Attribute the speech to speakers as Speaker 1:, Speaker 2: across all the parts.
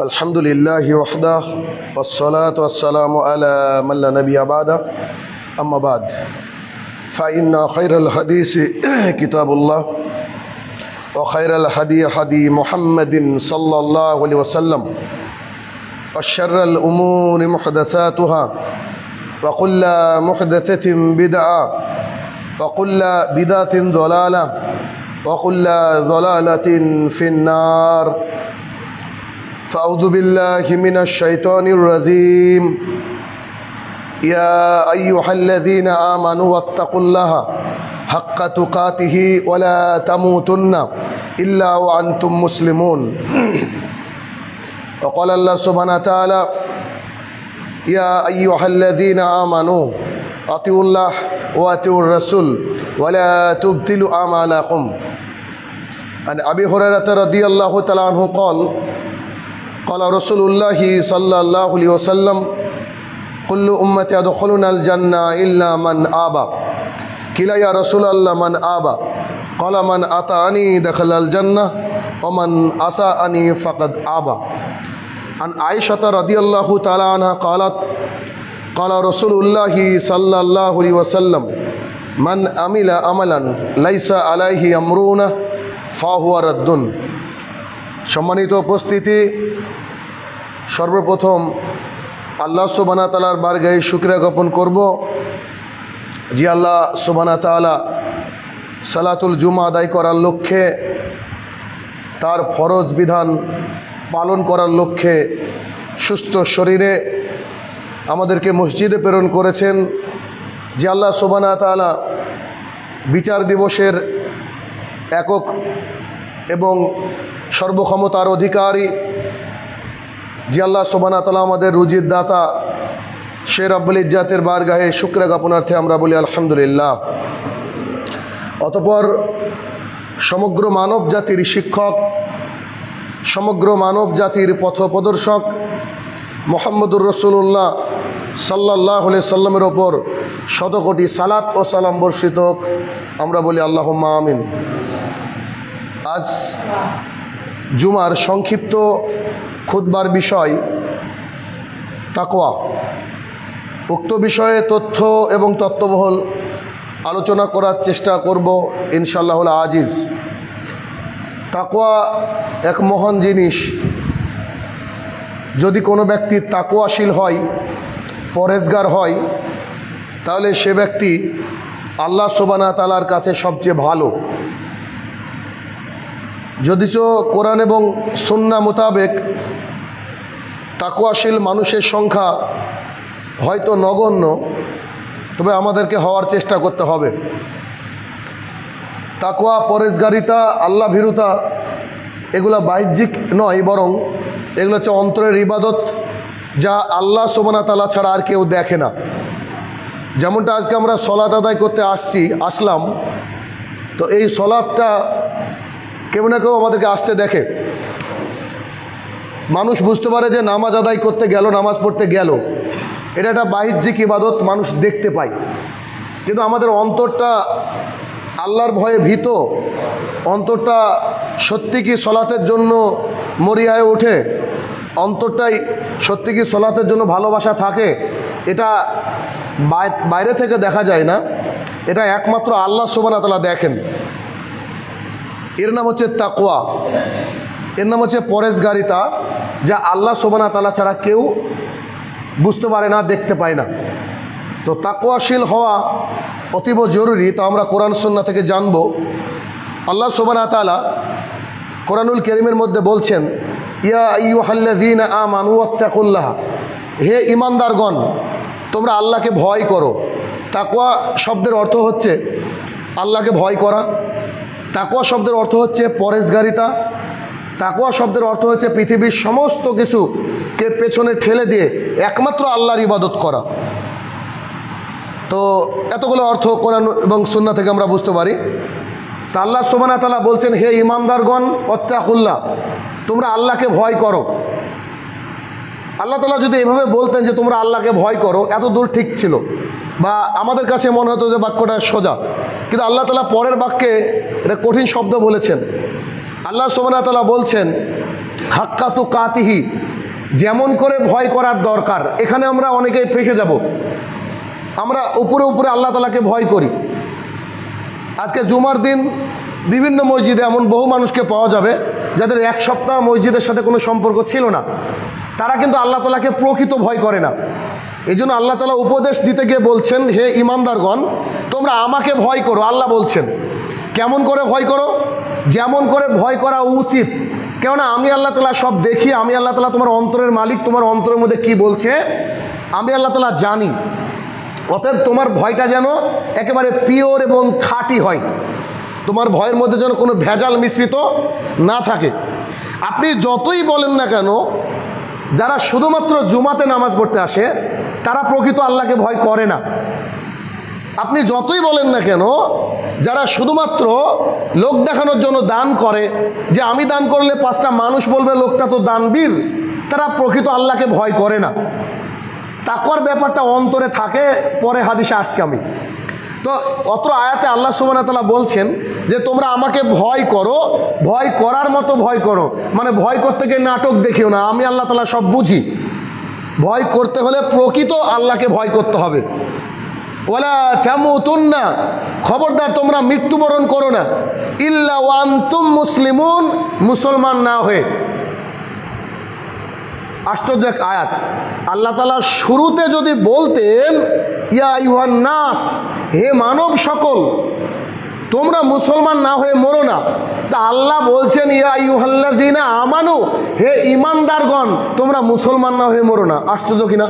Speaker 1: الحمد لله وحده والصلاة والسلام على من لا نبي بعده. أما بعد فإن خير الحديث كتاب الله وخير الهدي هدي محمد صلى الله عليه وسلم وشر الأمور محدثاتها وكل محدثة بدعة وكل بدعة ضلالة وكل ضلالة في النار. فأعوذ بالله من الشيطان الرجيم. يا أيها الذين آمنوا واتقوا الله حق تقاته ولا تموتن إلا وأنتم مسلمون. وقال الله سبحانه وتعالى يا أيها الذين آمنوا أطيعوا الله وأطيعوا الرسول ولا تبتلوا أعمالكم. عن أبي هريرة رضي الله تعالى عنه قال قال رسول الله صلى الله عليه وسلم كل أمتي يدخلون الجنة إلا من آبى كلا يا رسول الله من آبى قال من أطعني دخل الجنة ومن أساءني فقد آبى عن عائشة رضي الله تعالى عنها قالت قال رسول الله صلى الله عليه وسلم من عمل عملا ليس عليه أمرنا ফাহুয়ারাদ্দুন সম্মানিত উপস্থিতি, সর্বপ্রথম আল্লাহ সুবানা তালার বারগাই শুক্রিয়া জ্ঞাপন করব। জি আল্লাহ সুবানা তালা সালাতুল জুমা আদায় করার লক্ষ্যে, তার ফরজ বিধান পালন করার লক্ষ্যে সুস্থ শরীরে আমাদেরকে মসজিদে প্রেরণ করেছেন। যে আল্লাহ সোবানা তালা বিচার দিবসের একক এবং সর্বক্ষমতার অধিকারী যে আল্লাহ সোবানা তালা আমাদের রুজির দাতা, সে রব্বুল ইজ্জাতের বারগাহে শুক্র জ্ঞাপনার্থে আমরা বলি আলহামদুলিল্লাহ। অতপর সমগ্র মানব জাতির শিক্ষক, সমগ্র মানব জাতির পথপ্রদর্শক মোহাম্মদুর রসুল্লাহ সাল্লাহ সাল্লামের ওপর শতকোটি সালাত ও সালাম বর্ষিত আমরা বলি আল্লাহ আমিন। আজ জুমার সংক্ষিপ্ত খুদবার বিষয় তাকোয়া উক্ত বিষয়ে তথ্য এবং তত্ত্ববহল আলোচনা করার চেষ্টা করব ইনশাল্লাহ আজিজ। তাকোয়া এক মহান জিনিস। যদি কোনো ব্যক্তি তাকোয়াশীল হয় পরেজগার হয়, তাহলে সে ব্যক্তি আল্লাহ সোবানা তালার কাছে সবচেয়ে ভালো। যদিচ কোরআন এবং সন্না মোতাবেক তাকুয়াশীল মানুষের সংখ্যা হয়তো নগণ্য, তবে আমাদেরকে হওয়ার চেষ্টা করতে হবে। তাকুয়া পরেশগারিতা আল্লাহ ভীরুতা এগুলো বাহ্যিক নয় বরং এগুলো হচ্ছে অন্তরের ইবাদত যা আল্লাহ সোমানা তালা ছাড়া আর কেউ দেখে না। যেমনটা আজকে আমরা সলাত আদায় করতে আসছি, আসলাম, তো এই সলাদটা কেউ না কেউ আমাদেরকে আসতে দেখে। মানুষ বুঝতে পারে যে নামাজ আদায় করতে গেল, নামাজ পড়তে গেল। এটা একটা বাহ্যিক ইবাদত, মানুষ দেখতে পায়। কিন্তু আমাদের অন্তরটা আল্লাহর ভয়ে ভীত। অন্তরটা সত্যি কি সলাতের জন্য মরিয়ায় ওঠে? অন্তরটাই সত্যি কি সলাতের জন্য ভালোবাসা থাকে? এটা বাইরে থেকে দেখা যায় না। এটা একমাত্র আল্লাহ সোবানা তালা দেখেন। এর নাম হচ্ছে তাকোয়া এর নাম হচ্ছে পরেশগারিতা, যা আল্লাহ সোবানা তালা ছাড়া কেউ বুঝতে পারে না, দেখতে পায় না। তো তাকোয়াশীল হওয়া অতীব জরুরি, তা আমরা কোরআন সন্না থেকে জানব। আল্লাহ সোবানা তালা কোরআনুল করিমের মধ্যে বলছেন, ইয়া ইউহাল্লাদিন আমানুয়াত্তাকুল্লাহ হে ইমানদারগণ তোমরা আল্লাহকে ভয় করো। তাকোয়া শব্দের অর্থ হচ্ছে, আল্লাহকে ভয় করা। তাকোয়া শব্দের অর্থ হচ্ছে পরেশগারিতা। তাকোয়া শব্দের অর্থ হচ্ছে পৃথিবীর সমস্ত কিছুকে পেছনে ঠেলে দিয়ে একমাত্র আল্লাহর ইবাদত করা। তো এতগুলো অর্থ কোরআন এবং সুন্না থেকে আমরা বুঝতে পারি। তা আল্লাহ সোমানা তালা বলছেন, হে ইমানদারগণ অত্যাকুল্লাহ তোমরা আল্লাহকে ভয় করো। আল্লাহ তালা যদি এভাবে বলতেন যে তোমরা আল্লাহকে ভয় করো এত দূর ঠিক ছিল। বা আমাদের কাছে মনে হতো যে বাক্যটা সোজা। কিন্তু আল্লাহ তালা পরের বাক্যে এটা কঠিন শব্দ বলেছেন। আল্লাহ সোমনাতলা বলছেন হাক্কাতু কাতিহি যেমন করে ভয় করার দরকার, এখানে আমরা অনেকেই ফেঁকে যাব। আমরা উপরে উপরে আল্লাহ তালাকে ভয় করি। আজকে জুমার দিন বিভিন্ন মসজিদে এমন বহু মানুষকে পাওয়া যাবে, যাদের এক সপ্তাহ মসজিদের সাথে কোনো সম্পর্ক ছিল না। তারা কিন্তু আল্লাহ তালাকে প্রকৃত ভয় করে না। এই জন্য আল্লাহ তালা উপদেশ দিতে গিয়ে বলছেন, হে ইমানদারগণ, তোমরা আমাকে ভয় করো। আল্লাহ বলছেন, কেমন করে ভয় করো? যেমন করে ভয় করা উচিত। কেননা আমি আল্লাহ তালা সব দেখি, আমি আল্লাহ তালা তোমার অন্তরের মালিক, তোমার অন্তরের মধ্যে কি বলছে? আমি আল্লাহ তালা জানি। অতএব তোমার ভয়টা যেন একেবারে পিওর এবং খাঁটি হয়। তোমার ভয়ের মধ্যে যেন কোনো ভেজাল মিশ্রিত না থাকে। আপনি যতই বলেন না কেন, যারা শুধুমাত্র জুমাতে নামাজ পড়তে আসে তারা প্রকৃত আল্লাহকে ভয় করে না। আপনি যতই বলেন না কেন, যারা শুধুমাত্র লোক দেখানোর জন্য দান করে, যে আমি দান করলে পাঁচটা মানুষ বলবে, লোকটা তো দানবীর, তারা প্রকৃত আল্লাহকে ভয় করে না। তাকর ব্যাপারটা অন্তরে থাকে, পরে হাদিসে আসছি আমি। তো অত আয়াতে আল্লাহ সুবাহতাল্লাহ বলছেন যে, তোমরা আমাকে ভয় করো, ভয় করার মতো ভয় করো। মানে ভয় করতে গিয়ে নাটক দেখিও না। আমি আল্লাহ তালা সব বুঝি। ভয় করতে হলে প্রকৃত আল্লাহকে ভয় করতে হবে। ওলা তেমন না খবরদার তোমরা মৃত্যুবরণ করো না। ইল্লা ওয়ান্তুম মুসলিমুন, মুসলমান না হয়ে। আশ্চর্য এক আয়াত। আল্লাহ তালা শুরুতে যদি বলতেন, ইয়া ইউহান নাস, হে মানব সকল, তোমরা মুসলমান না হয়ে মরো না। তা আল্লাহ বলছেন, ইয়া দিনা আমানু, হে ইমানদারগণ তোমরা মুসলমান না হয়ে মরো না। আশ্চর্য কিনা?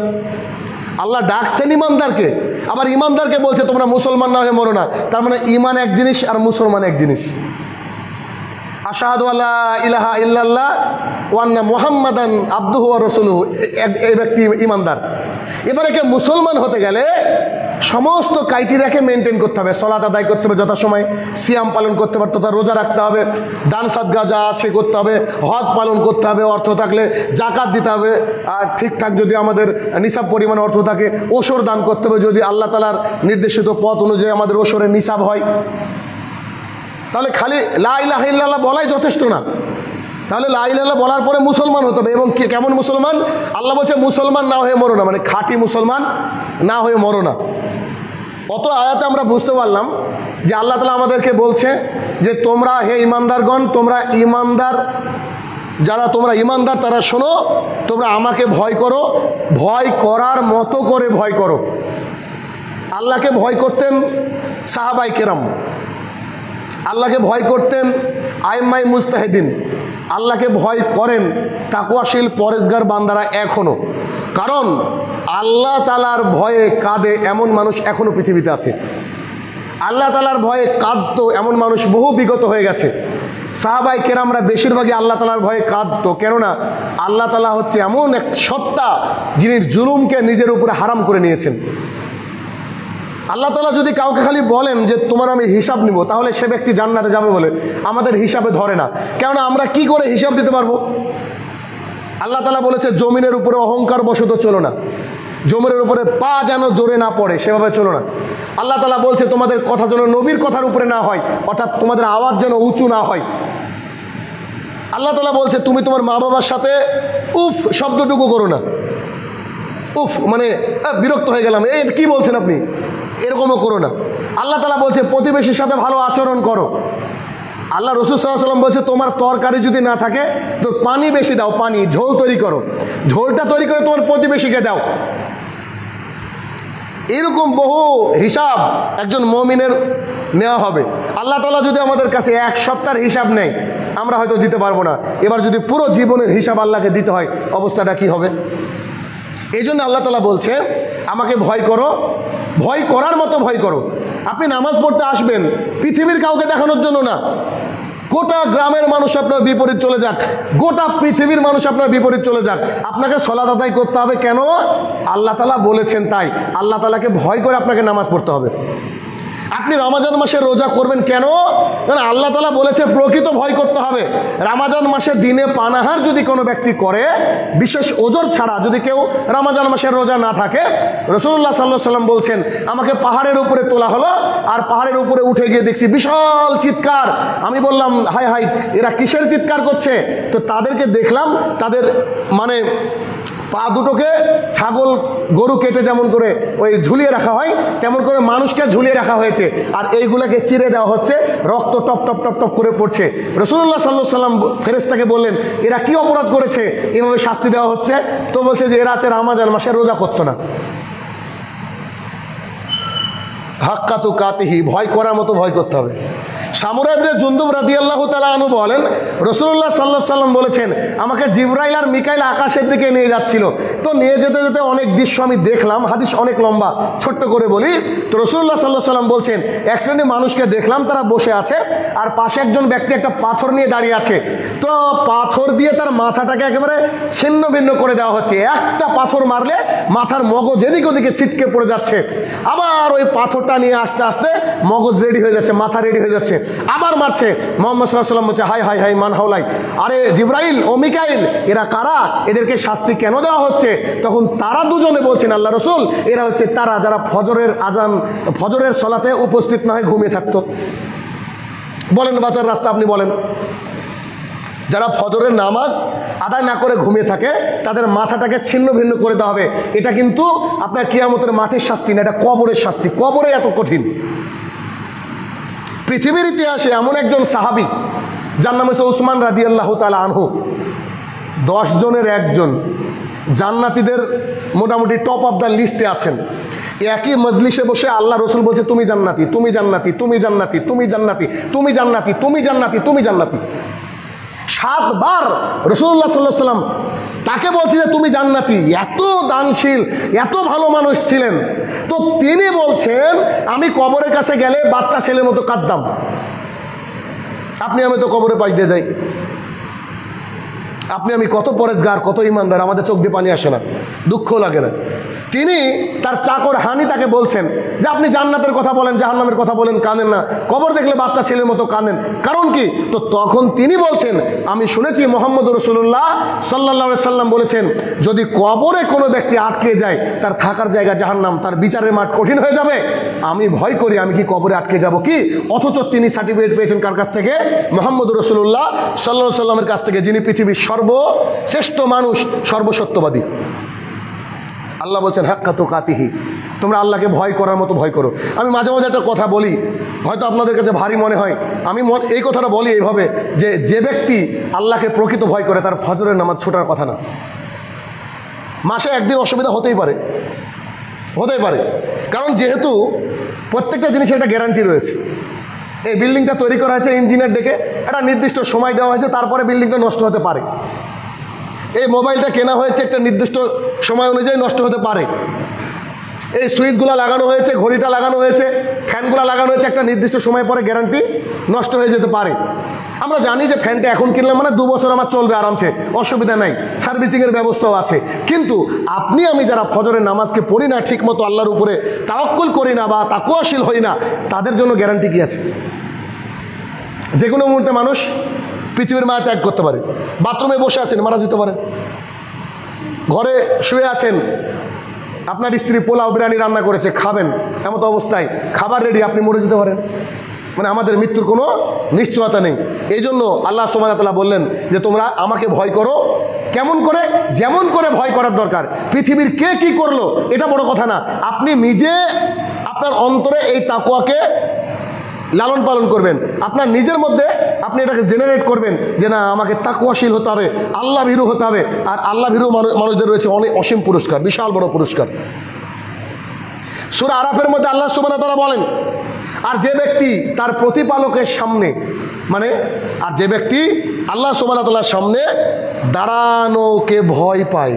Speaker 1: আল্লাহ ডাকছেন ইমানদারকে আবার ইমানদারকে বলছে, তোমরা মুসলমান না হয়ে মরো না। তার মানে ইমান এক জিনিস আর মুসলমান এক জিনিস। আশাহাদু ইলাহা ইল্লাল্লাহ আব্দুহু রসুলহু। এই ব্যক্তি ইমানদার এবারে কে মুসলমান হতে গেলে সমস্ত ক্রাইটেরিয়াকে মেনটেন করতে হবে সলাত আদায় করতে হবে যথাসময়, সিয়াম পালন করতে হবে, তথা রোজা রাখতে হবে, দান সাদগা যা আছে করতে হবে, হজ পালন করতে হবে, অর্থ থাকলে জাকাত দিতে হবে, আর ঠিকঠাক যদি আমাদের নিসাব পরিমাণ অর্থ থাকে ওসর দান করতে হবে যদি আল্লাহ তালার নির্দেশিত পথ অনুযায়ী আমাদের ওসরের নিসাব হয়। তাহলে খালি লাইলাহিল্লাহ বলাই যথেষ্ট না। তাহলে লাইলাল্লাহ বলার পরে মুসলমান হতে হবে। এবং কেমন মুসলমান? আল্লাহ বলছে, মুসলমান না হয়ে মরো না। মানে খাঁটি মুসলমান না হয়ে মরো না। অত আয়াতে আমরা বুঝতে পারলাম যে আল্লাহ তালা আমাদেরকে বলছে যে, তোমরা হে ইমানদারগণ, তোমরা ইমানদার, যারা তোমরা ইমানদার, তারা শোনো, তোমরা আমাকে ভয় করো। ভয় করার মতো করে ভয় করো। আল্লাহকে ভয় করতেন সাহাবাই কেরাম। আল্লাহকে ভয় করতেন আইমাই মুস্তাহিদিন আল্লাহকে ভয় করেন তাকুয়াশীল পরেশগার বান্দারা এখনও কারণ আল্লাহ তালার ভয়ে কাঁদে এমন মানুষ এখনও পৃথিবীতে আছে। আল্লাহ তালার ভয়ে কাঁদতো এমন মানুষ বহু বিগত হয়ে গেছে। সাহাবাই কেরামরা বেশিরভাগই আল্লাহ তালার ভয়ে কাঁদতো। কেননা আল্লাহ তালা হচ্ছে এমন এক সত্তা যিনি জুলুমকে নিজের উপরে হারাম করে নিয়েছেন। আল্লাহ তালা যদি কাউকে খালি বলেন যে তোমার আমি হিসাব নিব, তাহলে সে ব্যক্তি জান্নাতে যাবে বলে। আমাদের হিসাবে ধরে না। কেননা আমরা কি করে হিসাব দিতে পারব? আল্লাহ তালা বলেছে, জমিনের উপরে অহংকার বশত চলো না। জমিনের উপরে পা যেন জোরে না পড়ে, সেভাবে চলো না। আল্লাহ তালা বলছে, তোমাদের কথা যেন নবীর কথার উপরে না হয়, অর্থাৎ তোমাদের আওয়াজ যেন উঁচু না হয়। আল্লাহ তালা বলছে, তুমি তোমার মা বাবার সাথে উফ শব্দটুকু করো না। উফ মানে বিরক্ত হয়ে গেলাম। এই কি বলছেন আপনি? এরকমও করো না। আল্লাহ তালা বলছে, প্রতিবেশীর সাথে ভালো আচরণ করো। আল্লাহ রসুল সাল্লাম বলছে, তোমার তরকারি যদি না থাকে, তো পানি বেশি দাও, পানি, ঝোল তৈরি করো। ঝোলটা তৈরি করে তোমার প্রতিবেশীকে দাও। এরকম বহু হিসাব একজন মমিনের নেওয়া হবে। আল্লাহ তালা যদি আমাদের কাছে এক সপ্তাহের হিসাব নেয়, আমরা হয়তো দিতে পারব না। এবার যদি পুরো জীবনের হিসাব আল্লাহকে দিতে হয়, অবস্থাটা কি হবে? এই জন্য আল্লাহ তালা বলছে, আমাকে ভয় করো ভয় করার মতো ভয় করো। আপনি নামাজ পড়তে আসবেন, পৃথিবীর কাউকে দেখানোর জন্য না। গোটা গ্রামের মানুষ আপনার বিপরীত চলে যাক। গোটা পৃথিবীর মানুষ আপনার বিপরীত চলে যাক। আপনাকে সলাত আদায় করতে হবে কেন? আল্লাহ তালা বলেছেন তাই। আল্লাহ তালাকে ভয় করে আপনাকে নামাজ পড়তে হবে। আপনি রমাজান মাসে রোজা করবেন কেন? কারণ আল্লাহ তালা বলেছে, প্রকৃত ভয় করতে হবে। রামাজান মাসে দিনে পানাহার যদি কোনো ব্যক্তি করে, বিশেষ ওজোর ছাড়া যদি কেউ রামাজান মাসের রোজা না থাকে রসুল্লাহ সাল্লাহ সাল্লাম বলছেন, আমাকে পাহাড়ের উপরে তোলা হলো, আর পাহাড়ের উপরে উঠে গিয়ে দেখছি বিশাল চিৎকার। আমি বললাম হাই হাই এরা কিসের চিৎকার করছে? তো তাদেরকে দেখলাম, তাদের মানে পা দুটোকে ছাগল, গরু কেটে যেমন করে ওই ঝুলিয়ে রাখা হয়, তেমন করে মানুষকে ঝুলিয়ে রাখা হয়েছে। আর এইগুলাকে চিরে দেওয়া হচ্ছে, রক্ত টপ টপ টপ টপ করে পড়ছে। রসুল্লাহ সাল্লু সাল্লাম ফেরেস্তাকে বললেন, এরা কি অপরাধ করেছে? এভাবে শাস্তি দেওয়া হচ্ছে। তো বলছে যে, এরা আছে রামাজান মাসে রোজা করতো না। হাক্কাতু কাতিহি, ভয় করার মতো ভয় করতে হবে। সামুরাইবনে জুন্দুব রাদি আল্লাহ তালা আনু বলেন রসুল্লাহ সাল্লাহ সাল্লাম বলেছেন, আমাকে জিব্রাইল আর মিকাইল আকাশের দিকে নিয়ে যাচ্ছিল। তো নিয়ে যেতে যেতে অনেক দৃশ্য আমি দেখলাম, হাদিস অনেক লম্বা, ছোট্ট করে বলি। তো রসুল্লাহ সাল্লাহ সাল্লাম বলছেন, এক শ্রেণি মানুষকে দেখলাম, তারা বসে আছে, আর পাশে একজন ব্যক্তি একটা পাথর নিয়ে দাঁড়িয়ে আছে। তো পাথর দিয়ে তার মাথাটাকে একেবারে ছিন্ন ভিন্ন করে দেওয়া হচ্ছে। একটা পাথর মারলে মাথার মগজ এদিক ওদিকে ছিটকে পড়ে যাচ্ছে। আবার ওই পাথরটা নিয়ে আস্তে আস্তে মগজ রেডি হয়ে যাচ্ছে, মাথা রেডি হয়ে যাচ্ছে। আবার মারছে, মোহাম্মদ সাল্লাম বলছে, হাই হাই হাই, মান হাওলাই। আরে, জিব্রাইল ও মিকাইল, এরা কারা? এদেরকে শাস্তি কেন দেওয়া হচ্ছে? তখন তারা দুজনে বলছেন, আল্লাহ রসুল, এরা হচ্ছে তারা যারা ফজরের আজান ফজরের সলাতে উপস্থিত না হয়ে ঘুমিয়ে থাকতো। বলেন, বাঁচার রাস্তা আপনি বলেন। যারা ফজরের নামাজ আদায় না করে ঘুমিয়ে থাকে, তাদের মাথাটাকে ছিন্ন ভিন্ন করে দেওয়া হবে। এটা কিন্তু আপনার কিয়ামতের মাঠের শাস্তি না, এটা কবরের শাস্তি। কবরে এত কঠিন। পৃথিবীর ইতিহাসে এমন একজন সাহাবি, যার নাম হচ্ছে উসমান রাদি আল্লাহ তালা আনহু। দশ জনের একজন জান্নাতিদের মোটামুটি টপ অফ দ্য লিস্টে আছেন। একই মজলিসে বসে আল্লাহ রসুল বলছে, তুমি জান্নাতি তুমি জান্নাতি তুমি জান্নাতি তুমি জান্নাতি তুমি জান্নাতি তুমি জান্নাতি তুমি জান্নাতি। সাতবার রসুল্লাহ সাল্লাহ সাল্লাম তাকে বলছি যে, তুমি জান্নাতি, এত দানশীল, এত ভালো মানুষ ছিলেন। তো তিনি বলছেন, আমি কবরের কাছে গেলে বাচ্চা ছেলের মতো কাঁদতাম। আপনি আমি তো কবরে পাশ দিয়ে যাই। আপনি আমি কত পরেজগার কত ইমানদার, আমাদের চোখ দিয়ে পানি আসে না দুঃখ লাগে না। তিনি তার চাকর হানি তাকে বলছেন যে, আপনি জান্নাতের কথা বলেন, জাহান্নামের কথা বলেন, কাঁদেন না। কবর দেখলে বাচ্চা ছেলের মতো কাঁদেন। কারণ কি? তো তখন তিনি বলছেন, আমি শুনেছি মোহাম্মদ রসুল্লাহ সাল্লা সাল্লাম বলেছেন, যদি কবরে কোনো ব্যক্তি আটকে যায়, তার থাকার জায়গা জাহান্নাম, তার বিচারের মাঠ কঠিন হয়ে যাবে। আমি ভয় করি, আমি কি কবরে আটকে যাব কি? অথচ তিনি সার্টিফিকেট পেয়েছেন কার কাছ থেকে? মোহাম্মদ রসুল্লাহ সাল্লা সাল্লামের কাছ থেকে, যিনি পৃথিবীর সর্বশ্রেষ্ঠ মানুষ, সর্বসত্যবাদী। আল্লাহ বলছেন, হাক্কা তো কাতিহি তোমরা আল্লাহকে ভয় করার মতো ভয় করো। আমি মাঝে মাঝে একটা কথা বলি, হয়তো আপনাদের কাছে ভারী মনে হয়। আমি এই কথাটা বলি এইভাবে যে যে ব্যক্তি আল্লাহকে প্রকৃত ভয় করে, তার ফজরের নামাজ ছোটার কথা না। মাসে একদিন অসুবিধা হতেই পারে। হতেই পারে। কারণ যেহেতু প্রত্যেকটা জিনিসের একটা গ্যারান্টি রয়েছে। এই বিল্ডিংটা তৈরি করা হয়েছে ইঞ্জিনিয়ার ডেকে। একটা নির্দিষ্ট সময় দেওয়া হয়েছে, তারপরে বিল্ডিংটা নষ্ট হতে পারে। এই মোবাইলটা কেনা হয়েছে একটা নির্দিষ্ট সময় অনুযায়ী নষ্ট হতে পারে। এই সুইচগুলো লাগানো হয়েছে, ঘড়িটা লাগানো হয়েছে, ফ্যানগুলো লাগানো হয়েছে, একটা নির্দিষ্ট সময় পরে গ্যারান্টি নষ্ট হয়ে যেতে পারে। আমরা জানি যে ফ্যানটা এখন কিনলাম মানে দু বছর আমার চলবে আরামসে, অসুবিধা নাই, সার্ভিসিংয়ের ব্যবস্থাও আছে। কিন্তু আপনি, আমি যারা ফজরের নামাজকে পড়ি না ঠিক মতো আল্লাহর উপরে তাওয়াক্কুল করি না বা তাকুয়াশীল হই না, তাদের জন্য গ্যারান্টি কি আছে? যে কোনো মুহূর্তে মানুষ পৃথিবীর মায়া ত্যাগ করতে পারে, বাথরুমে বসে আছেন, মারা যেতে পারেন, ঘরে শুয়ে আছেন, আপনার স্ত্রী পোলাও বিরিয়ানি রান্না করেছে, খাবেন, এমতো অবস্থায় খাবার রেডি আপনি মরে যেতে পারেন। মানে আমাদের মৃত্যুর কোনো নিশ্চয়তা নেই। এই জন্য আল্লাহ সোমানাতলা বললেন যে, তোমরা আমাকে ভয় করো। কেমন করে? যেমন করে ভয় করার দরকার। পৃথিবীর কে কি করল? এটা বড় কথা না। আপনি নিজে আপনার অন্তরে এই তাকুয়াকে লালন পালন করবেন। আপনার নিজের মধ্যে আপনি এটাকে জেনারেট করবেন যে, না, আমাকে তাকুয়াশীল হতে হবে আল্লাহ ভীরু হতে হবে। আর আল্লাহ ভীরু মানুষদের রয়েছে অনেক অসীম পুরস্কার, বিশাল বড় পুরস্কার। সুরা আরাফের মধ্যে আল্লাহ সুবানা তারা বলেন আর যে ব্যক্তি তার প্রতিপালকের সামনে মানে আর যে ব্যক্তি আল্লাহ সুবানা তাল্লার সামনে দাঁড়ানোকে ভয় পায়,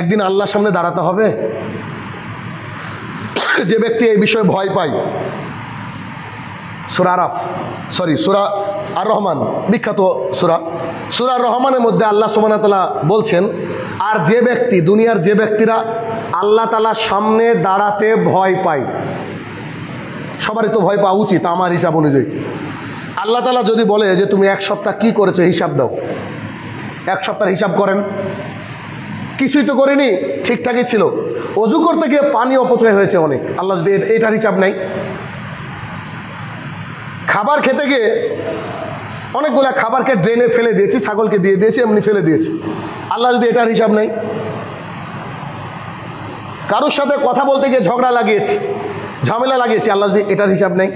Speaker 1: একদিন আল্লাহর সামনে দাঁড়াতে হবে। যে ব্যক্তি এই বিষয়ে ভয় পায়, সুরা আরাফ, সরি, সুরা আর রহমান বিখ্যাত সুরা সুরা রহমানের মধ্যে আল্লাহ সুবানতালা বলছেন, আর যে ব্যক্তি, দুনিয়ার যে ব্যক্তিরা আল্লাহ তালার সামনে দাঁড়াতে ভয় পায় সবারই তো ভয় পাওয়া উচিত, আমার হিসাব অনুযায়ী। আল্লাহ তালা যদি বলে যে তুমি এক সপ্তাহ কি করেছ, হিসাব দাও। এক সপ্তাহের হিসাব করেন। কিছুই তো করিনি, ঠিকঠাকই ছিল। অজু করতে গিয়ে পানি অপচয় হয়েছে অনেক। আল্লাহ যদি এটার হিসাব নাই খাবার খেতে গিয়ে অনেকগুলো খাবারকে ড্রেনে ফেলে দিয়েছি, ছাগলকে দিয়ে দিয়েছি, এমনি ফেলে দিয়েছি। আল্লাহ যদি এটার হিসাব নেই কারোর সাথে কথা বলতে গিয়ে ঝগড়া লাগিয়েছি। ঝামেলা লাগিয়েছি, আল্লাহ যদি এটার হিসাব নেই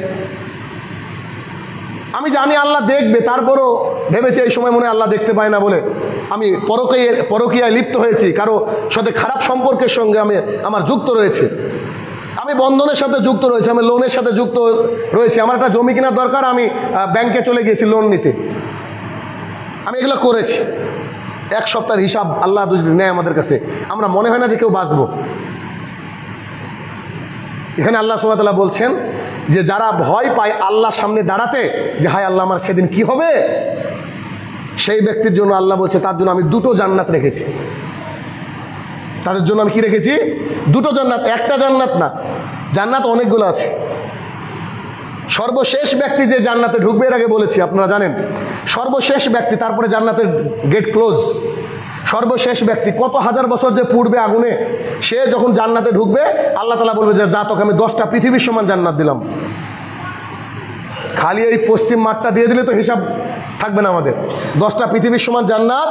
Speaker 1: আমি জানি আল্লাহ দেখবে, তারপরও ভেবেছি এই সময় মনে আল্লাহ দেখতে পায় না বলে। আমি পরকীয়, পরকীয়ায় লিপ্ত হয়েছি, কারও সাথে খারাপ সম্পর্কের সঙ্গে আমি, আমার যুক্ত রয়েছে। আমি বন্ধনের সাথে যুক্ত রয়েছে, আমি লোনের সাথে যুক্ত রয়েছি, আমার একটা জমি কেনার দরকার, আমি ব্যাংকে চলে গেছি লোন নিতে। আমি এগুলো করেছি। এক সপ্তাহের হিসাব আল্লাহ যদি নেয় আমাদের কাছে, আমরা মনে হয় না যে কেউ বাঁচবো। এখানে আল্লাহ সুমাতাল্লাহ বলছেন যে যারা ভয় পায় আল্লাহর সামনে দাঁড়াতে যে হায় আল্লাহ, আমার সেদিন কি হবে? সেই ব্যক্তির জন্য আল্লাহ বলছে, তার জন্য আমি দুটো জান্নাত রেখেছি। তাদের জন্য আমি কি রেখেছি? দুটো জান্নাত, একটা জান্নাত না, জান্নাত অনেকগুলো আছে। সর্বশেষ ব্যক্তি যে জান্নাতে ঢুকবে, এর আগে বলেছি, আপনারা জানেন। সর্বশেষ ব্যক্তি, তারপরে জান্নাতের গেট ক্লোজ সর্বশেষ ব্যক্তি কত হাজার বছর যে পূর্বে আগুনে সে যখন জান্নাতে ঢুকবে, আল্লাহ তালা বলবে যে, যা তোকে আমি দশটা পৃথিবীর সমান জান্নাত দিলাম। খালি এই পশ্চিম মাঠটা দিয়ে দিলে তো হিসাব থাকবে না আমাদের। দশটা পৃথিবীর সমান জান্নাত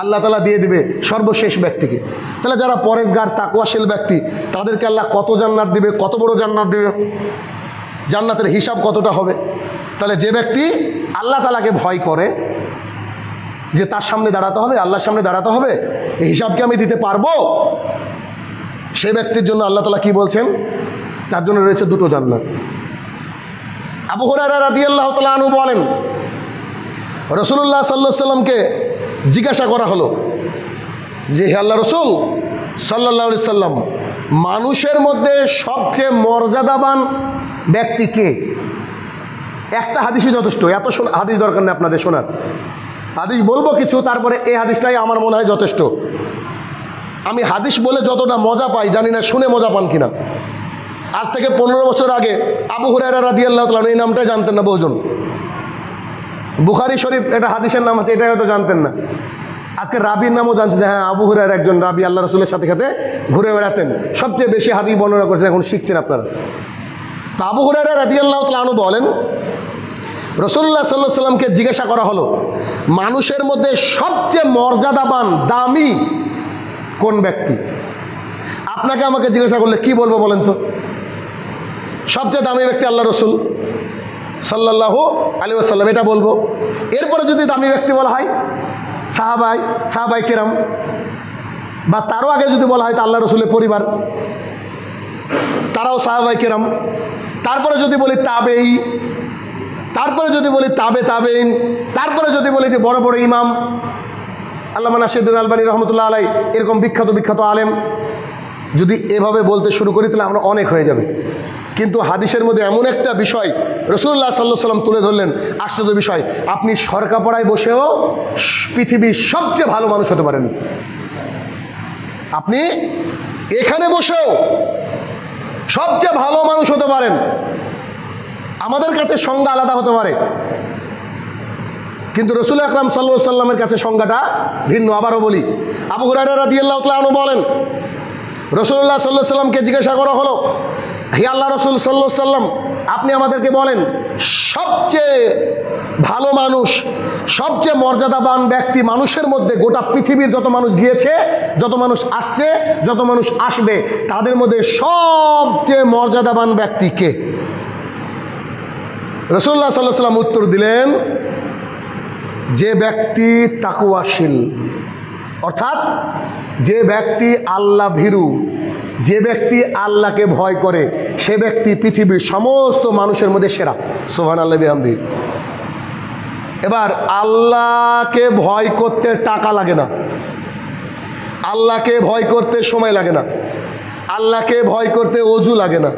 Speaker 1: আল্লাহ তালা দিয়ে দিবে সর্বশেষ ব্যক্তিকে। তাহলে যারা পরেশগার তাকুয়াশীল ব্যক্তি, তাদেরকে আল্লাহ কত জান্নাত দিবে, কত বড় জান্নাত দিবে? জান্নাতের হিসাব কতটা হবে? তাহলে যে ব্যক্তি আল্লাহ তালাকে ভয় করে যে তার সামনে দাঁড়াতে হবে, আল্লাহর সামনে দাঁড়াতে হবে এই হিসাবকে আমি দিতে পারব? সে ব্যক্তির জন্য আল্লাহ তালা কি বলছেন? তার জন্য রয়েছে দুটো জান্নাত। আবু হরারা রাদি আল্লাহ তালা আনু বলেন রসুল্লাহ সাল্লাহ সাল্লামকে জিজ্ঞাসা করা হলো যে, হে আল্লাহ রসুল সাল্লাহ সাল্লাম, মানুষের মধ্যে সবচেয়ে মর্যাদাবান ব্যক্তি কে? একটা হাদিসই যথেষ্ট, এত হাদিস দরকার নেই আপনাদের শোনার। হাদিস বলব কিছু, তারপরে এই হাদিসটাই আমার মনে হয় যথেষ্ট। আমি হাদিস বলে যতটা মজা পাই, জানি না শুনে মজা পান কিনা। আজ থেকে পনেরো বছর আগে আবু হুরায়রা রাদি আল্লাহ এই নামটাই জানতেন না বহুজন। বুখারি শরীফ এটা হাদিসের নাম আছে, এটাই হয়তো জানতেন না। আজকে রাবির নামও জানছে যে হ্যাঁ আবু হুরার একজন রাবি, আল্লাহ রসুলের সাথে সাথে ঘুরে বেড়াতেন। সবচেয়ে বেশি হাদিস বর্ণনা করছেন এখন শিখছেন আপনারা। তো আবু হুরারা রাদি আল্লাহ তালু বলেন রসুল্লাহ সাল্লাহ সাল্লামকে জিজ্ঞাসা করা হলো, মানুষের মধ্যে সবচেয়ে মর্যাদাবান, দামি কোন ব্যক্তি? আপনাকে আমাকে জিজ্ঞাসা করলে কি বলব বলেন তো? সবচেয়ে দামি ব্যক্তি আল্লাহ রসুল সাল্লাহ আলী আসাল্লাম এটা বলব। এরপরে যদি দামি ব্যক্তি বলা হয়, সাহাবাই সাহাবাই কেরাম, বা তারও আগে যদি বলা হয় তা আল্লাহ রসুলের পরিবার, তারাও সাহাবাই কেরাম। তারপরে যদি বলি তাবেই তারপরে যদি বলি তাবে তাবেইন, তারপরে যদি বলি যে বড় বড় ইমাম আল্লাহ নাসিদুল আলবানী রহমতুল্লাহ আলাই, এরকম বিখ্যাত বিখ্যাত আলেম, যদি এভাবে বলতে শুরু করি তাহলে আমরা অনেক হয়ে যাবে। কিন্তু হাদিসের মধ্যে এমন একটা বিষয়, রসুল্লাহ সাল্লাহ সাল্লাম তুলে ধরলেন, আশ্চর্য বিষয়, আপনি সরকাপড়ায় বসেও পৃথিবীর সবচেয়ে ভালো মানুষ হতে পারেন। আপনি এখানে বসেও সবচেয়ে ভালো মানুষ হতে পারেন। আমাদের কাছে সংজ্ঞা আলাদা হতে পারে। কিন্তু রসুল আকরাম সাল্লা সাল্লামের কাছে সংজ্ঞাটা ভিন্ন। আবারও বলি, আবু হুরারা রাদিয়াল্লাহু বলেন রসুল্লাহ সাল্লাহ সাল্লামকে জিজ্ঞাসা করা হলো, হে আল্লাহ রসুল সাল্লাহ সাল্লাম আপনি আমাদেরকে বলেন, সবচেয়ে ভালো মানুষ, সবচেয়ে মর্যাদাবান ব্যক্তি মানুষের মধ্যে গোটা পৃথিবীর যত মানুষ গিয়েছে, যত মানুষ আসছে, যত মানুষ আসবে, তাদের মধ্যে সবচেয়ে মর্যাদাবান ব্যক্তি কে? রসুল্লাহ সাল্লাহ সাল্লাম উত্তর দিলেন, যে ব্যক্তি তাকুয়াশীল অর্থাৎ যে ব্যক্তি আল্লাহ ভীরু, যে ব্যক্তি আল্লাহকে ভয় করে, সে ব্যক্তি পৃথিবীর সমস্ত মানুষের মধ্যে সেরা। সোহান আল্লাহ বিহামদি। এবার আল্লাহকে ভয় করতে টাকা লাগে না। আল্লাহকে ভয় করতে সময় লাগে না। আল্লাহকে ভয় করতে অজু লাগে না।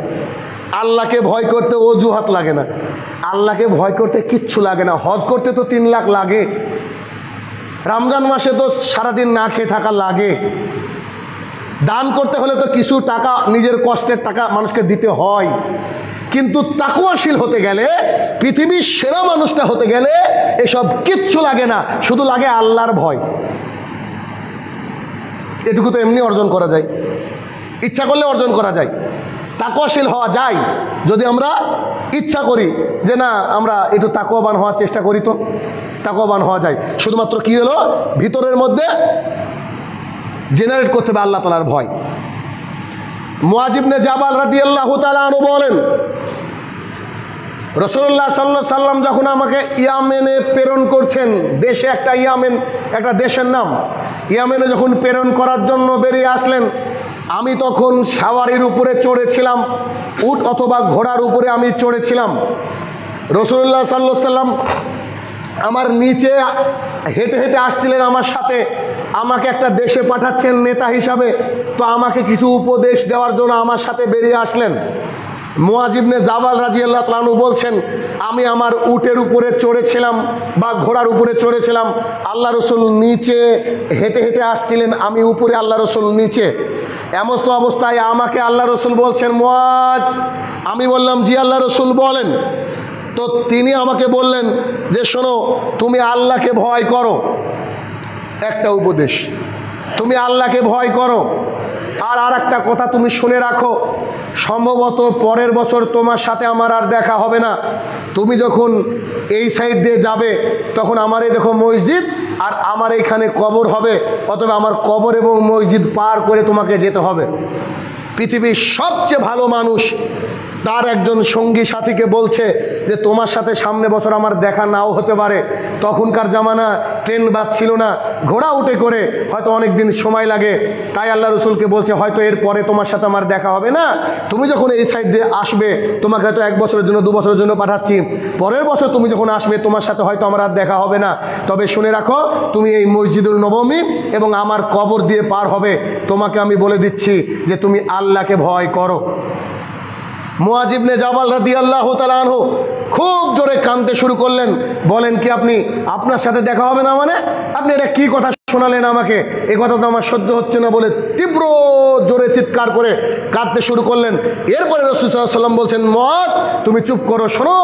Speaker 1: আল্লাহকে ভয় করতে অজুহাত লাগে না। আল্লাহকে ভয় করতে কিচ্ছু লাগে না। হজ করতে তো তিন লাখ লাগে। রমজান মাসে তো সারাদিন না খেয়ে থাকা লাগে। দান করতে হলে তো কিছু টাকা, নিজের কষ্টের টাকা মানুষকে দিতে হয়। কিন্তু তাকুয়াশীল হতে গেলে, পৃথিবীর সেরা মানুষটা হতে গেলে এসব কিচ্ছু লাগে না, শুধু লাগে আল্লাহর ভয়। এটুকু তো এমনি অর্জন করা যায়। ইচ্ছা করলে অর্জন করা যায়। তাকুয়াশীল হওয়া যায়। যদি আমরা ইচ্ছা করি যে না, আমরা একটু তাকুয়াবান হওয়ার চেষ্টা করি তো। তাকুয়াবান হওয়া যায়। শুধুমাত্র কি হলো? ভিতরের মধ্যে জেনারেট করতে হবে আল্লাহ তালার ভয়। মুয়াজিবনে জাবাল রাদি আল্লাহ তালু বলেন রসুল্লাহ সাল্লা সাল্লাম যখন আমাকে ইয়ামেনে প্রেরণ করছেন, দেশে একটা ইয়ামেন, একটা দেশের নাম, ইয়ামেনে যখন প্রেরণ করার জন্য বেরিয়ে আসলেন আমি তখন সাওয়ারির উপরে চড়েছিলাম, উট অথবা ঘোড়ার উপরে আমি চড়েছিলাম। রসুল্লাহ সাল্লু সাল্লাম আমার নিচে হেঁটে হেঁটে আসছিলেন আমার সাথে। আমাকে একটা দেশে পাঠাচ্ছেন নেতা হিসাবে। তো আমাকে কিছু উপদেশ দেওয়ার জন্য আমার সাথে বেরিয়ে আসলেন। মোয়াজিবনে জাবাল রাজি আল্লাহ তালু বলছেন, আমি আমার উটের উপরে চড়েছিলাম বা ঘোড়ার উপরে চড়েছিলাম। আল্লাহ রসুল নিচে হেঁটে হেঁটে আসছিলেন, আমি উপরে আল্লাহ রসুল নিচে। এমস্ত অবস্থায় আমাকে আল্লাহ রসুল বলছেন মোয়াজ আমি বললাম, জি আল্লাহ রসুল বলেন। তো তিনি আমাকে বললেন যে, শোনো, তুমি আল্লাহকে ভয় করো। একটা উপদেশ, তুমি আল্লাহকে ভয় করো। আর আর একটা কথা তুমি শুনে রাখো। সম্ভবত পরের বছর তোমার সাথে আমার আর দেখা হবে না। তুমি যখন এই সাইড দিয়ে যাবে, তখন আমার এই দেখো মসজিদ আর আমার এইখানে কবর হবে। অথবা আমার কবর এবং মসজিদ পার করে তোমাকে যেতে হবে। পৃথিবীর সবচেয়ে ভালো মানুষ তার একজন সঙ্গী সাথীকে বলছে যে, তোমার সাথে সামনে বছর আমার দেখা নাও হতে পারে। তখনকার জামানা ট্রেন বাদ ছিল না। ঘোড়া উঠে করে হয়তো অনেক দিন সময় লাগে। তাই আল্লাহ রসুলকে বলছে, হয়তো এর পরে তোমার সাথে আমার দেখা হবে না। তুমি যখন এই সাইড দিয়ে আসবে, তোমাকে হয়তো এক বছরের জন্য, দু বছরের জন্য পাঠাচ্ছি। পরের বছর তুমি যখন আসবে, তোমার সাথে হয়তো আমার আর দেখা হবে না। তবে শুনে রাখো, তুমি এই মসজিদুল নবমী এবং আমার কবর দিয়ে পার হবে। তোমাকে আমি বলে দিচ্ছি যে, তুমি আল্লাহকে ভয় করো। মোয়াজিবনে জাবাল রাদি আল্লাহ তালানহ খুব জোরে কানতে শুরু করলেন। বলেন, কি আপনি আপনার সাথে দেখা হবে না মানে? আপনি এটা কি কথা শোনালেন আমাকে? এ কথা তো আমার সহ্য হচ্ছে না বলে তীব্র জোরে চিৎকার করে কাঁদতে শুরু করলেন। এরপরে রসুলাম বলছেন মত তুমি চুপ করো, শোনো।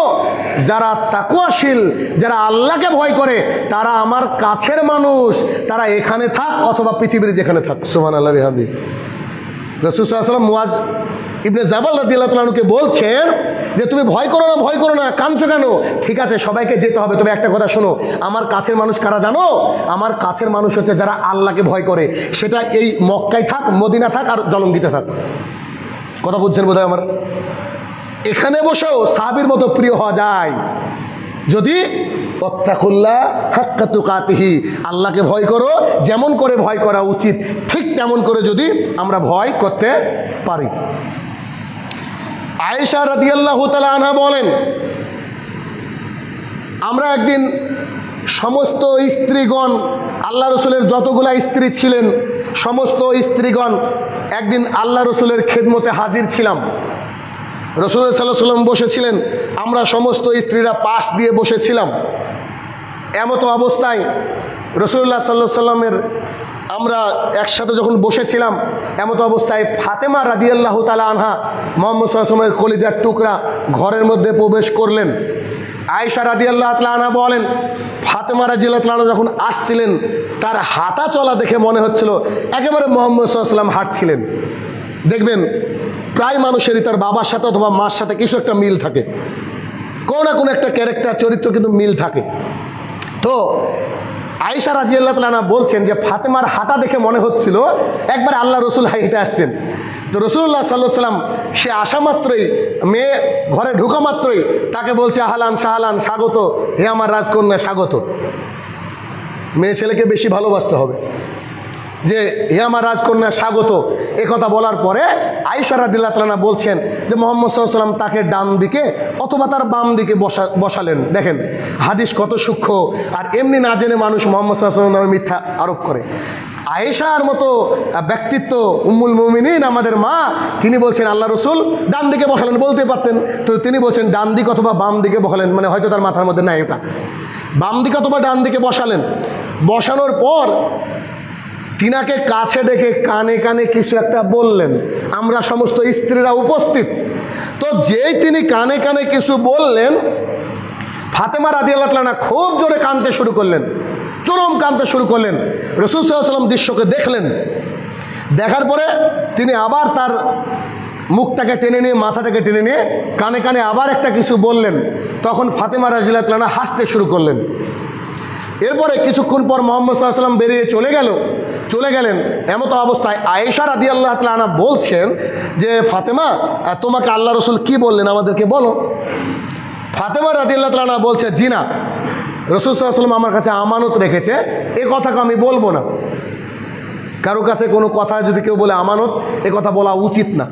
Speaker 1: যারা তাকুয়াশীল যারা আল্লাহকে ভয় করে, তারা আমার কাছের মানুষ। তারা এখানে থাক অথবা পৃথিবীর যেখানে থাক। সোহান আল্লাহ হাবি রসুলাম মোয়াজ ইবনে জাবাল বলছেন যে, তুমি ভয় করো না, ভয় করো না, কাঁদছো কেন? ঠিক আছে, সবাইকে যেতে হবে। তবে একটা কথা শোনো, আমার কাছের মানুষ কারা জানো? আমার কাছের মানুষ হচ্ছে যারা আল্লাহকে ভয় করে। সেটা এই মক্কায় থাক, মদিনা থাক আর জলঙ্গিতে থাক। কথা বুঝছেন বোধ আমার? এখানে বসেও সাহাবির মতো প্রিয় হওয়া যায়। যদি অত্যাকুল্লাহ হাক্কাতুকাতিহি আল্লাহকে ভয় করো, যেমন করে ভয় করা উচিত, ঠিক তেমন করে যদি আমরা ভয় করতে পারি। আয়েশা রাদিয়াল্লাহু তাআলা আনহা বলেন, আমরা একদিন সমস্ত স্ত্রীগণ, আল্লাহ রসুলের যতগুলা স্ত্রী ছিলেন, সমস্ত স্ত্রীগণ একদিন আল্লাহ রসুলের খেদমতে হাজির ছিলাম। রসুল সাল্লাহ সাল্লাম বসেছিলেন, আমরা সমস্ত স্ত্রীরা পাশ দিয়ে বসেছিলাম। এমতো অবস্থায় রসুল্লাহ সাল্লাহ সাল্লামের আমরা একসাথে যখন বসেছিলাম, এমতো অবস্থায় ফাতেমা রাদিয়াল্লাহ তালা আনহা মোহাম্মদ সাল্লামের কলিজার টুকরা ঘরের মধ্যে প্রবেশ করলেন। আয়সা রাদিয়াল্লাহ তালা আনহা বলেন, ফাতেমা রাজিয়াল্লাহ তালা যখন আসছিলেন, তার হাঁটা চলা দেখে মনে হচ্ছিল একেবারে মোহাম্মদ সাল্লাম হাঁটছিলেন। দেখবেন, প্রায় মানুষেরই তার বাবার সাথে অথবা মার সাথে কিছু একটা মিল থাকে। কোনো না কোনো একটা ক্যারেক্টার চরিত্র কিন্তু মিল থাকে। তো আয়সা রাজি আল্লাহ তালা বলছেন যে ফাতেমার হাঁটা দেখে মনে হচ্ছিল একবার আল্লাহ রসুল হেঁটে আসছেন। তো রসুল্লাহ সাল্লাহ সাল্লাম সে আসা মাত্রই, মেয়ে ঘরে ঢুকা মাত্রই তাকে বলছে, আহলান শাহালান, স্বাগত। হে আমার রাজকন্যা, স্বাগত। মেয়ে ছেলেকে বেশি ভালোবাসতে হবে। যে হে আমার রাজকন্যা, স্বাগত। কথা বলার পরে আইসারা দিল্লাতলানা বলছেন যে মোহাম্মদ সাল্লাম তাকে ডান দিকে অথবা তার বাম দিকে বসা, বসালেন। দেখেন, হাদিস কত সূক্ষ্ম আর এমনি না জেনে মানুষ মোহাম্মদ সাল্লাম নামে মিথ্যা আরোপ করে। আয়েশার মতো ব্যক্তিত্ব উম্মুল মুমিনিন আমাদের মা, তিনি বলছেন, আল্লাহ রসুল ডান দিকে বসালেন। বলতে পারতেন। তো তিনি বলছেন, ডান দিক অথবা বাম দিকে বসালেন। মানে হয়তো তার মাথার মধ্যে নাই এটা। বাম দিকে অথবা ডান দিকে বসালেন। বসানোর পর তিনাকে কাছে ডেকে কানে কানে কিছু একটা বললেন। আমরা সমস্ত স্ত্রীরা উপস্থিত। তো যেই তিনি কানে কানে কিছু বললেন, ফাতেমা রাদি আল্লাহ খুব জোরে কানতে শুরু করলেন, চরম কানতে শুরু করলেন। রসুল সাল্লাম দৃশ্যকে দেখলেন। দেখার পরে তিনি আবার তার মুখটাকে টেনে নিয়ে, মাথাটাকে টেনে নিয়ে কানে কানে আবার একটা কিছু বললেন। তখন ফাতেমা রাজিল্লাহ হাসতে শুরু করলেন। এরপরে কিছুক্ষণ পর মোহাম্মদ সাল্লাম বেরিয়ে চলে গেল। চলে গেলেন। এমতো অবস্থায় আয়েশা রাদি আল্লাহ তালা বলছেন যে, ফাতেমা তোমাকে আল্লাহ রসুল কি বললেন? আমাদেরকে বলো। ফাতেমা রাদি আল্লাহ তালা বলছে জিনা রসুল সাল্লাম আমার কাছে আমানত রেখেছে। এ কথাকে আমি বলব না। কারও কাছে কোনো কথা যদি কেউ বলে আমানত, এ কথা বলা উচিত না।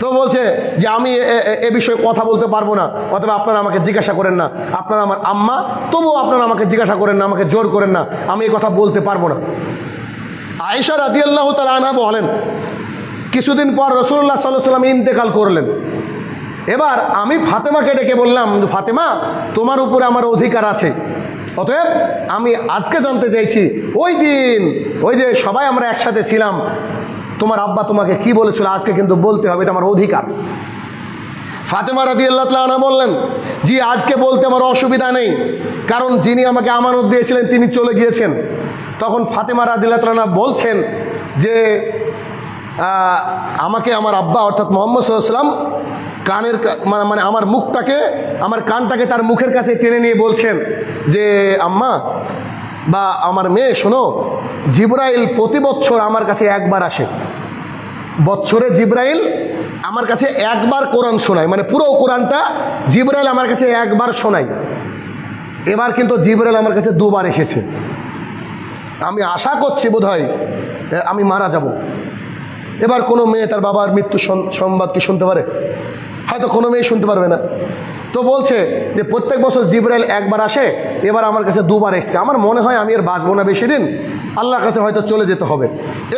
Speaker 1: তো বলছে যে, আমি এ- বিষয়ে কথা বলতে পারব না। অথবা আপনারা আমাকে জিজ্ঞাসা করেন না। আপনারা আমার আম্মা, তবুও আপনারা আমাকে জিজ্ঞাসা করেন না, আমাকে জোর করেন না। আমি এ কথা বলতে পারব না। আয়েশা রাদিয়াল্লাহ তালা আনহা বলেন, কিছুদিন পর রসুল্লাহ সাল্লাহ সাল্লাম ইন্তেকাল করলেন। এবার আমি ফাতেমাকে ডেকে বললাম, ফাতেমা, তোমার উপরে আমার অধিকার আছে। অতএব আমি আজকে জানতে চাইছি, ওই দিন, ওই যে সবাই আমরা একসাথে ছিলাম, তোমার আব্বা তোমাকে কি বলেছিল? আজকে কিন্তু বলতে হবে, এটা আমার অধিকার। ফাতেমা রাদি আল্লাহ তালা বললেন, জি, আজকে বলতে আমার অসুবিধা নেই। কারণ যিনি আমাকে আমানত দিয়েছিলেন, তিনি চলে গিয়েছেন। তখন ফাতেমা রাদিল্লাহ তালা বলছেন যে আমাকে আমার আব্বা অর্থাৎ মোহাম্মদ সাল্লাম কানের মানে মানে আমার মুখটাকে, আমার কানটাকে তার মুখের কাছে টেনে নিয়ে বলছেন যে, আম্মা বা আমার মেয়ে, শোনো, জিব্রাইল প্রতি বছর আমার কাছে একবার আসে। বছরে জিব্রাইল আমার কাছে একবার কোরআন শোনায়। মানে পুরো কোরআনটা জিব্রাইল আমার কাছে একবার শোনায়। এবার কিন্তু জিব্রাইল আমার কাছে দুবার এসেছে। আমি আশা করছি বোধ আমি মারা যাব। এবার কোনো মেয়ে তার বাবার মৃত্যু সংবাদ কি শুনতে পারে? হয়তো কোনো মেয়ে শুনতে পারবে না। তো বলছে যে প্রত্যেক বছর জিব্রাইল একবার আসে, এবার আমার কাছে দুবার এসছে। আমার মনে হয় আমি আর বাঁচবো না বেশি দিন আল্লাহর কাছে হয়তো চলে যেতে হবে।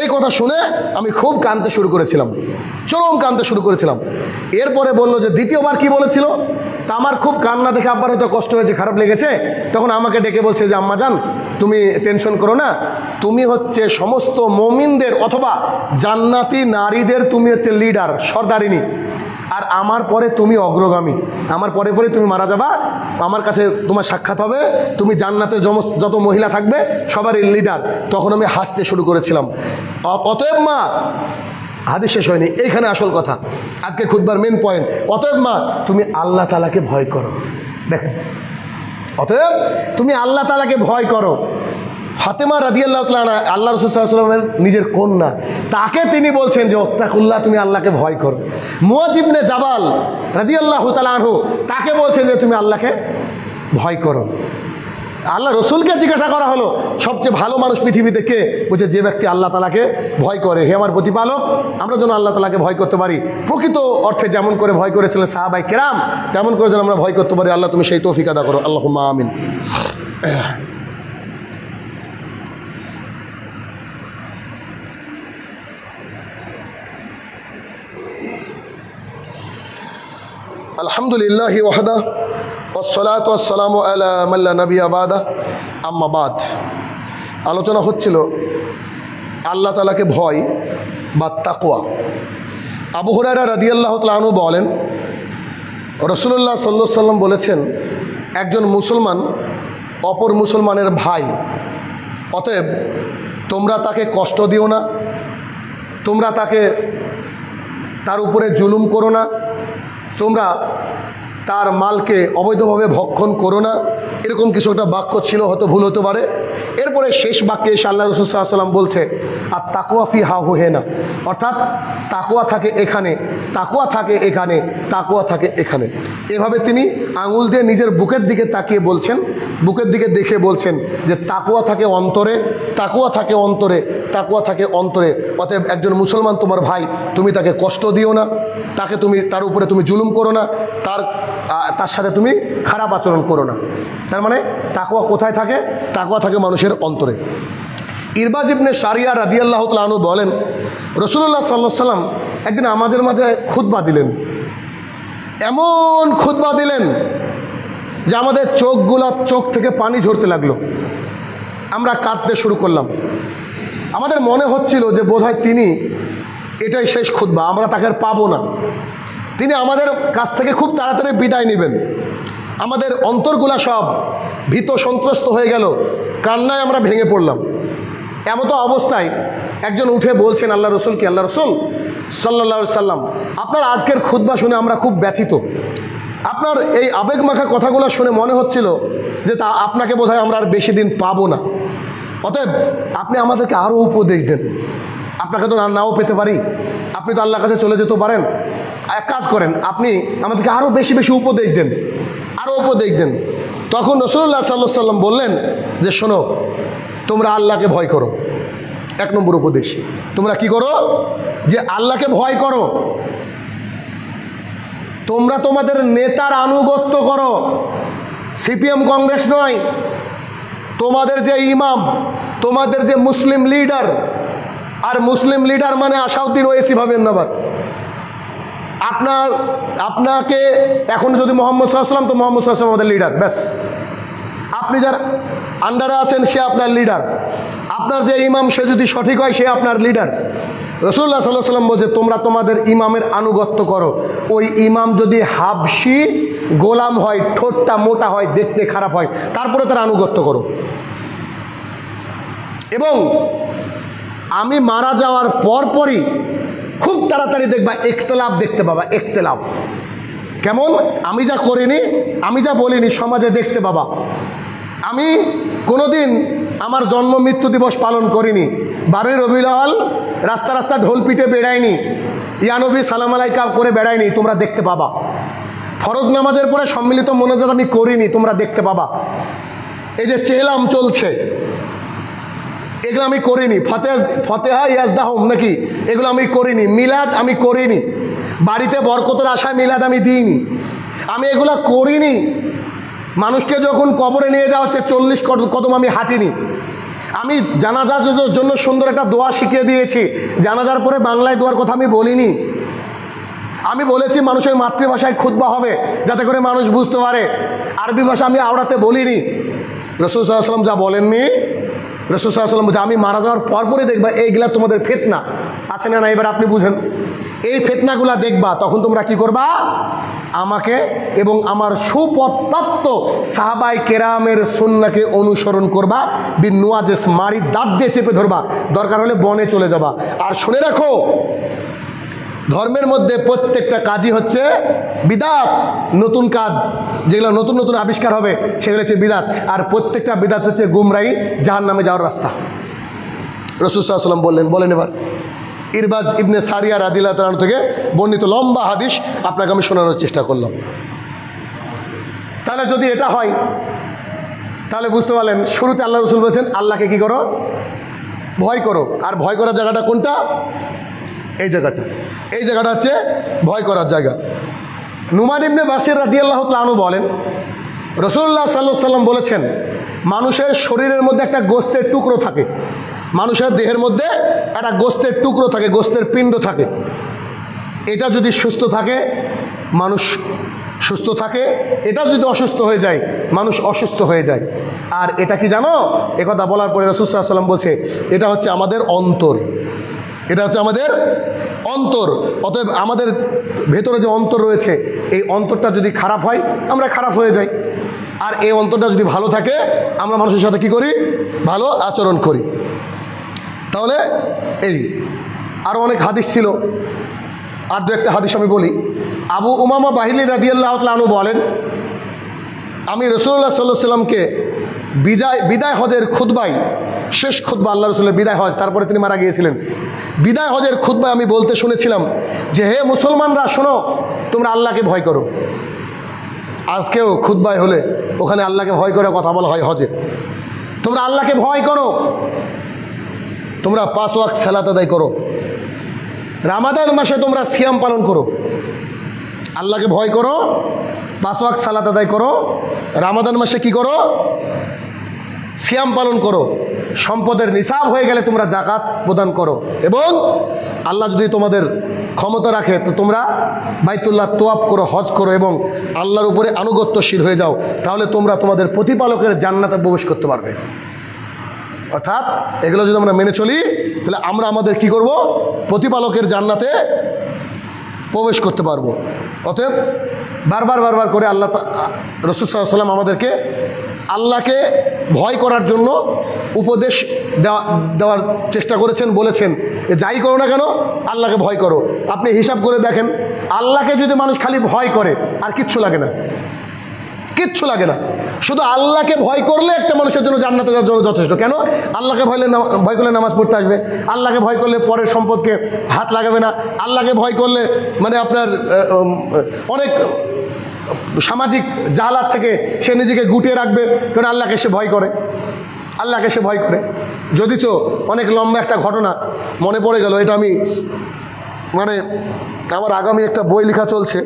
Speaker 1: এই কথা শুনে আমি খুব কানতে শুরু করেছিলাম। চরম কানতে শুরু করেছিলাম। এরপরে বলল যে দ্বিতীয়বার কি বলেছিল? তা আমার খুব কান্না দেখে আব্বার হয়তো কষ্ট হয়েছে, খারাপ লেগেছে। তখন আমাকে ডেকে বলছে যে, আম্মা যান, তুমি টেনশন করো না। তুমি হচ্ছে সমস্ত মমিনদের অথবা জান্নাতি নারীদের তুমি হচ্ছে লিডার সর্দারিনী। আর আমার পরে তুমি অগ্রগামী। আমার পরে পরে তুমি মারা যাবা। আমার কাছে তোমার সাক্ষাৎ হবে। তুমি জান্নাতের যত মহিলা থাকবে, সবারই লিডার তখন আমি হাসতে শুরু করেছিলাম। অতএব মা হাদিস শেষ হয়নি, এইখানে আসল কথা। আজকে খুদবার মেন পয়েন্ট অতএব মা, তুমি আল্লাহ তালাকে ভয় করো। দেখেন অতএব তুমি আল্লাহ তালাকে ভয় করো। ফাতেমা রাদিয়াল্লাহ তালা আল্লাহ রসুলামের নিজের কন্যা, তাকে তিনি বলছেন যে অত্তাকুল্লাহ তুমি আল্লাহকে ভয় করো। মুয়াজিবনে জাবাল রাদিয়াল্লাহ তালাহু তাকে বলছেন যে, তুমি আল্লাহকে ভয় করো। আল্লাহ রসুলকে জিজ্ঞাসা করা হলো, সবচেয়ে ভালো মানুষ পৃথিবীতে কে? বলছে, যে ব্যক্তি আল্লাহ তালাকে ভয় করে, হে আমার প্রতিপালক, আমরা যেন আল্লাহ তালাকে ভয় করতে পারি। প্রকৃত অর্থে যেমন করে ভয় করেছিলেন সাহাবাই কেরাম, তেমন করে যেন আমরা ভয় করতে পারি। আল্লাহ, তুমি সেই তৌফিক আদা করো। আল্লাহ আমিন। আলহামদুলিল্লাহ ওয়াহদা ওসলাত ওসালাম আলা নবী আবাদা আম্মাবাদ আলোচনা হচ্ছিল আল্লাহ তালাকে ভয় বা তাকোয়া আবু হুরারা রাদিয়াল্লাহ তালু বলেন রসুল্লাহ সাল্লা সাল্লাম বলেছেন, একজন মুসলমান অপর মুসলমানের ভাই, অতএব তোমরা তাকে কষ্ট দিও না, তোমরা তাকে তার উপরে জুলুম করো না, তোমরা তার মালকে অবৈধভাবে ভক্ষণ করো না। এরকম কিছু একটা বাক্য ছিল, হয়তো ভুল হতে পারে। এরপরে শেষ বাক্যে এসে আল্লাহ রসুল্লাহাম বলছে, আর তাকুয়া ফি হা হে না। অর্থাৎ তাকুয়া থাকে এখানে তাকুয়া থাকে এখানে তাকুয়া থাকে এখানে। এভাবে তিনি আঙুল দিয়ে নিজের বুকের দিকে তাকিয়ে বলছেন, বুকের দিকে দেখে বলছেন যে তাকুয়া থাকে অন্তরে তাকুয়া থাকে অন্তরে তাকুয়া থাকে অন্তরে। অতএব একজন মুসলমান তোমার ভাই, তুমি তাকে কষ্ট দিও না, তাকে তুমি, তার উপরে তুমি জুলুম করো না। তার তার সাথে তুমি খারাপ আচরণ করো না। তার মানে তাকুয়া কোথায় থাকে? তাকুয়া থাকে মানুষের অন্তরে। ইরবাজ ইবনে সারিয়া রাদিয়াল্লাহ তালু বলেন রসুল্লাহ সাল্লাহ সাল্লাম একদিন আমাদের মাঝে খুতবা দিলেন। এমন খুতবা দিলেন যে আমাদের চোখগুলা চোখ থেকে পানি ঝরতে লাগল। আমরা কাঁদতে শুরু করলাম। আমাদের মনে হচ্ছিল যে বোধহয় তিনি এটাই শেষ খুদ্া আমরা তাকে আর পাবো না। তিনি আমাদের কাছ থেকে খুব তাড়াতাড়ি বিদায় নেবেন। আমাদের অন্তরগুলা সব ভীত সন্ত্রস্ত হয়ে গেল। কান্নায় আমরা ভেঙে পড়লাম। এমতো অবস্থায় একজন উঠে বলছেন, আল্লাহ রসুল কি, আল্লাহ রসুল? সাল্লা সাল্লাম আপনার আজকের খুদ্া শুনে আমরা খুব ব্যথিত। আপনার এই আবেগ মাখা কথাগুলো শুনে মনে হচ্ছিল যে তা আপনাকে বোধহয় আমরা আর বেশি দিন পাবো না। অতএব আপনি আমাদেরকে আরও উপদেশ দেন। আপনাকে তো নাও পেতে পারি। আপনি তো আল্লাহর কাছে চলে যেতে পারেন। এক কাজ করেন, আপনি আমাদেরকে আরও বেশি বেশি উপদেশ দেন। আরও উপদেশ দেন। তখন রসুল্লাহ সাল্লাহ সাল্লাম বললেন যে, শোনো, তোমরা আল্লাহকে ভয় করো। এক নম্বর উপদেশ। তোমরা কি করো? যে আল্লাহকে ভয় করো। তোমরা তোমাদের নেতার আনুগত্য করো। সিপিএম কংগ্রেস নয়। তোমাদের যে ইমাম, তোমাদের যে মুসলিম লিডার আর মুসলিম লিডার মানে আসাউদ্দিন ওয়েসি, ভাবেন না আবার। আপনার, আপনাকে এখন যদি মোহাম্মদ সাল্লাম তো মোহাম্মদ সাল্লাম আমাদের লিডার, ব্যাস। আপনি যার আন্ডারে আছেন, সে আপনার লিডার। আপনার যে ইমাম, সে যদি সঠিক হয়, সে আপনার লিডার। রসুল্লাহ সাল্লাহ সাল্লাম বলছে, তোমরা তোমাদের ইমামের আনুগত্য করো। ওই ইমাম যদি হাবসি গোলাম হয়, ঠোঁটটা মোটা হয়, দেখতে খারাপ হয়, তারপরে তার আনুগত্য করো। এবং আমি মারা যাওয়ার পরপরই খুব তাড়াতাড়ি দেখবা একতলাপ দেখতে পাবা একতলাপ কেমন? আমি যা করিনি, আমি যা বলিনি সমাজে দেখতে পাবা। আমি কোনোদিন আমার জন্ম মৃত্যু দিবস পালন করিনি। বারোই রবিলাল রাস্তা রাস্তা ঢোল পিটে বেড়ায়নি ইয়ানবী সালাম আলাইকা করে বেড়ায়নি তোমরা দেখতে পাবা। ফরজ নামাজের পরে সম্মিলিত মনোজাত আমি করিনি, তোমরা দেখতে পাবা। এই যে চেহলাম চলছে। এগুলো আমি করিনি। ফতে ফতেহা, ইয়াজদাহম নাকি? এগুলো আমি করিনি। মিলাদ আমি করিনি। বাড়িতে বরকতের আশায় মিলাদ আমি দিইনি। আমি এগুলো করিনি। মানুষকে যখন কবরে নিয়ে যাওয়া হচ্ছে, চল্লিশ কদম আমি হাঁটিনি। আমি জানাজার জন্য সুন্দর একটা দোয়া শিখিয়ে দিয়েছি। জানাজার পরে বাংলায় দোয়ার কথা আমি বলিনি। আমি বলেছি, মানুষের মাতৃভাষায় খুতবা হবে, যাতে করে মানুষ বুঝতে পারে। আরবি ভাষা আমি আওড়াতে বলিনি। রসুল সাল্লাম যা বলেননি রসুল সাল্লাম বলছে, আমি মারা যাওয়ার পরপরই দেখবা এইগুলা তোমাদের ফেতনা। আছে না না এবার আপনি বুঝেন। এই ফেতনাগুলা দেখবা, তখন তোমরা কি করবা? আমাকে এবং আমার সুপথপ্রাপ্ত সাহাবাই কেরামের সন্নাকে অনুসরণ করবা বি নোয়াজেস মারি দাঁত দিয়ে চেপে ধরবা, দরকার হলে বনে চলে যাবা। আর শুনে রাখো, ধর্মের মধ্যে প্রত্যেকটা কাজই হচ্ছে বিদাত, নতুন কাজ। যেগুলো নতুন নতুন আবিষ্কার হবে, সেগুলো হচ্ছে বিদাত। আর প্রত্যেকটা বিদাত হচ্ছে গুমরাই জাহান নামে যাওয়ার রাস্তা। রসুসাল্লাম বললেন, বলেন এবার, ইরবাজ ইবনে সারিয়া রাদিল্লা তালান থেকে বর্ণিত লম্বা হাদিস আপনাকে আমি শোনানোর চেষ্টা করলাম। তাহলে যদি এটা হয়, তাহলে বুঝতে পারলেন, শুরুতে আল্লাহ রসুল বলছেন, আল্লাহকে কি করো? ভয় করো। আর ভয় করার জায়গাটা কোনটা? এই জায়গাটা। এই জায়গাটা হচ্ছে ভয় করার জায়গা। নুমান ইবনে বাসির রাদিয়াল্লাহ তালু বলেন রসুল্লাহ সাল্লাহ সাল্লাম বলেছেন, মানুষের শরীরের মধ্যে একটা গোস্তের টুকরো থাকে, মানুষের দেহের মধ্যে একটা গোস্তের টুকরো থাকে, গোস্তের পিণ্ড থাকে। এটা যদি সুস্থ থাকে, মানুষ সুস্থ থাকে, এটা যদি অসুস্থ হয়ে যায়, মানুষ অসুস্থ হয়ে যায়। আর এটা কি জানো? একথা বলার পরে রসুল্লাহ সাল্লাম বলছে, এটা হচ্ছে আমাদের অন্তর। এটা হচ্ছে আমাদের অন্তর। অতএব আমাদের ভেতরে যে অন্তর রয়েছে, এই অন্তরটা যদি খারাপ হয়, আমরা খারাপ হয়ে যাই। আর এই অন্তরটা যদি ভালো থাকে, আমরা মানুষের সাথে কি করি? ভালো আচরণ করি। তাহলে এই আরও অনেক হাদিস ছিল। আর দু একটা হাদিস আমি বলি। আবু উমামা বাহিনী রাদিয়াল্লাহ তালু বলেন, আমি রসুল্লাহ সাল্লাহ সাল্লামকে বিদায় বিদায় হজের খুদ্বাই শেষ খুদ্া আল্লাহ রসুলের বিদায় হজ, তারপরে তিনি মারা গিয়েছিলেন। বিদায় হজের খুদ্বায় আমি বলতে শুনেছিলাম যে, হে মুসলমানরা, শোনো, তোমরা আল্লাহকে ভয় করো। আজকেও খুদ্বায় হলে ওখানে আল্লাহকে ভয় করে কথা বলা হয় হজে। তোমরা আল্লাহকে ভয় করো। তোমরা পাঁচ ওয়াক সালাত আদায় করো। রামাদান মাসে তোমরা সিয়াম পালন করো। আল্লাহকে ভয় করো। পাঁচ ওয়াক সালাত আদায় করো। রামাদান মাসে কি করো? সিয়াম পালন করো। সম্পদের নিসাব হয়ে গেলে তোমরা জাকাত প্রদান করো। এবং আল্লাহ যদি তোমাদের ক্ষমতা রাখে, তো তোমরা বাইতুল্লাহ তোয়াপ করো, হজ করো এবং আল্লাহর উপরে আনুগত্যশীল হয়ে যাও, তাহলে তোমরা তোমাদের প্রতিপালকের জান্নাতে প্রবেশ করতে পারবে। অর্থাৎ এগুলো যদি আমরা মেনে চলি, তাহলে আমরা আমাদের কি করব? প্রতিপালকের জান্নাতে প্রবেশ করতে পারব। অতএব বারবার বারবার করে আল্লাহ রসুল সাল্লাম আমাদেরকে আল্লাহকে ভয় করার জন্য উপদেশ দেওয়া, দেওয়ার চেষ্টা করেছেন, বলেছেন যে যাই করো না কেন, আল্লাহকে ভয় করো। আপনি হিসাব করে দেখেন, আল্লাহকে যদি মানুষ খালি ভয় করে, আর কিচ্ছু লাগে না। কিচ্ছু লাগে না। শুধু আল্লাহকে ভয় করলে একটা মানুষের জন্য জান্নাতে যাওয়ার জন্য যথেষ্ট। কেন? আল্লাহকে ভয়লে ভয় করলে নামাজ পড়তে আসবে। আল্লাহকে ভয় করলে পরের সম্পদকে হাত লাগাবে না। আল্লাহকে ভয় করলে মানে আপনার অনেক সামাজিক জালাত থেকে সে নিজেকে গুটিয়ে রাখবে, কারণ আল্লাহকে সে ভয় করে। আল্লাহকে সে ভয় করে। যদি যদিচ অনেক লম্বা একটা ঘটনা মনে পড়ে গেল, এটা আমি মানে আমার আগামী একটা বই লেখা চলছে।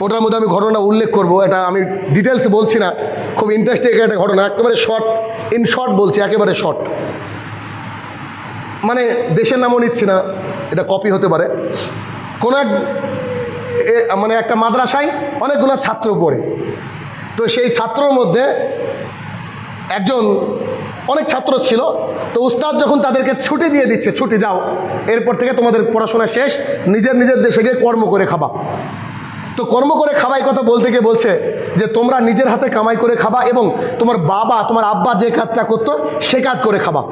Speaker 1: ওটার মধ্যে আমি ঘটনা উল্লেখ করব, এটা আমি ডিটেলস বলছি না। খুব ইন্টারেস্টিং একটা ঘটনা, একেবারে শর্ট ইন শর্ট বলছি, একেবারে শর্ট মানে দেশের নামও নিচ্ছি না, এটা কপি হতে পারে। কোনো এক মানে একটা মাদ্রাসায় অনেকগুলো ছাত্র পড়ে। তো সেই ছাত্রর মধ্যে একজন অনেক ছাত্র ছিল, তো উস্তাদ যখন তাদেরকে ছুটি দিয়ে দিচ্ছে, ছুটি যাও, এরপর থেকে তোমাদের পড়াশোনা শেষ, নিজের নিজের দেশে গিয়ে কর্ম করে খাবা। তো কর্ম করে খাবাই কথা বলতে গিয়ে বলছে যে, তোমরা নিজের হাতে কামাই করে খাবা এবং তোমার বাবা, তোমার আব্বা যে কাজটা করতো, সে কাজ করে খাবা।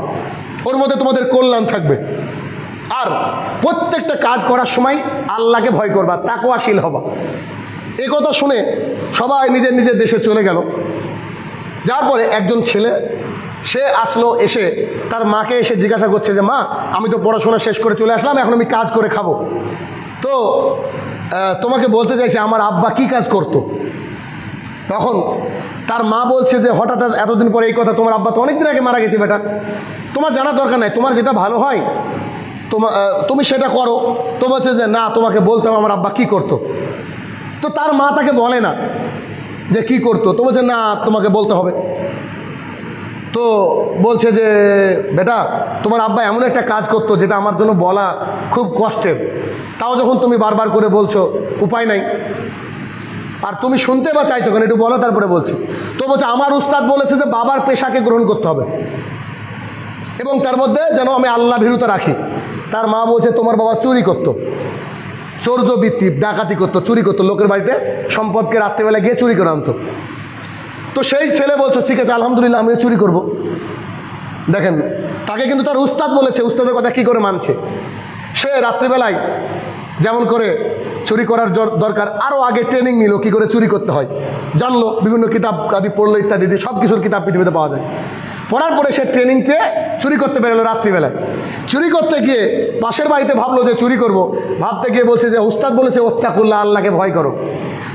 Speaker 1: ওর মধ্যে তোমাদের কল্যাণ থাকবে। আর প্রত্যেকটা কাজ করার সময় আল্লাহকে ভয় করবা তাকোয়াশীল হবা। এ কথা শুনে সবাই নিজের নিজের দেশে চলে গেল। যার পরে একজন ছেলে, সে আসলো এসে তার মাকে এসে জিজ্ঞাসা করছে যে, মা, আমি তো পড়াশোনা শেষ করে চলে আসলাম, এখন আমি কাজ করে খাব। তো তোমাকে বলতে চাইছি, আমার আব্বা কি কাজ করতো? তখন তার মা বলছে যে, হঠাৎ এতদিন পরে এই কথা, তোমার আব্বা তো অনেকদিন আগে মারা গেছে বেটা। তোমার জানার দরকার নাই, তোমার যেটা ভালো হয় তোমার তুমি সেটা করো। তো বলছে যে, না, তোমাকে বলতাম আমার আব্বা কি করতো? তো তার মা তাকে বলে না যে কি করতো। তো বলছে, না, তোমাকে বলতে হবে। তো বলছে যে, বেটা, তোমার আব্বা এমন একটা কাজ করতো, যেটা আমার জন্য বলা খুব কষ্টের। তাও যখন তুমি বারবার করে বলছো, উপায় নাই। আর তুমি শুনতে বা চাইছো কেন, একটু বলো, তারপরে বলছি। তো বলছে, আমার উস্তাদ বলেছে যে, বাবার পেশাকে গ্রহণ করতে হবে। এবং তার মধ্যে যেন আমি আল্লাহ ভীরুতা রাখি। তার মা বলছে, তোমার বাবা চুরি করতো। চৌর্যবৃত্তি ডাকাতি করতো, চুরি করতো। লোকের বাড়িতে সম্পদকে রাত্রেবেলা গিয়ে চুরি করে আনতো। তো সেই ছেলে বলছো, ঠিক আছে, আলহামদুলিল্লাহ, আমিও চুরি করব। দেখেন, তাকে কিন্তু তার উস্তাদ বলেছে, উস্তাদের কথা কি করে মানছে? সে রাত্রিবেলায় যেমন করে চুরি করার দরকার। আরও আগে ট্রেনিং নিল কি করে চুরি করতে হয়? জানলো বিভিন্ন কিতাব আদি পড়ল ইত্যাদি ইত্যাদি, সব কিছুর কিতাব পৃথিবীতে পাওয়া যায়। পড়ার পরে সে ট্রেনিং পেয়ে চুরি করতে বেরোলো রাত্রিবেলায়। চুরি করতে গিয়ে পাশের বাড়িতে ভাবলো যে চুরি করব। ভাবতে গিয়ে বলছে যে উস্তাদ বলেছে ওত্তাকুল্লাহ আল্লাহকে ভয় করো।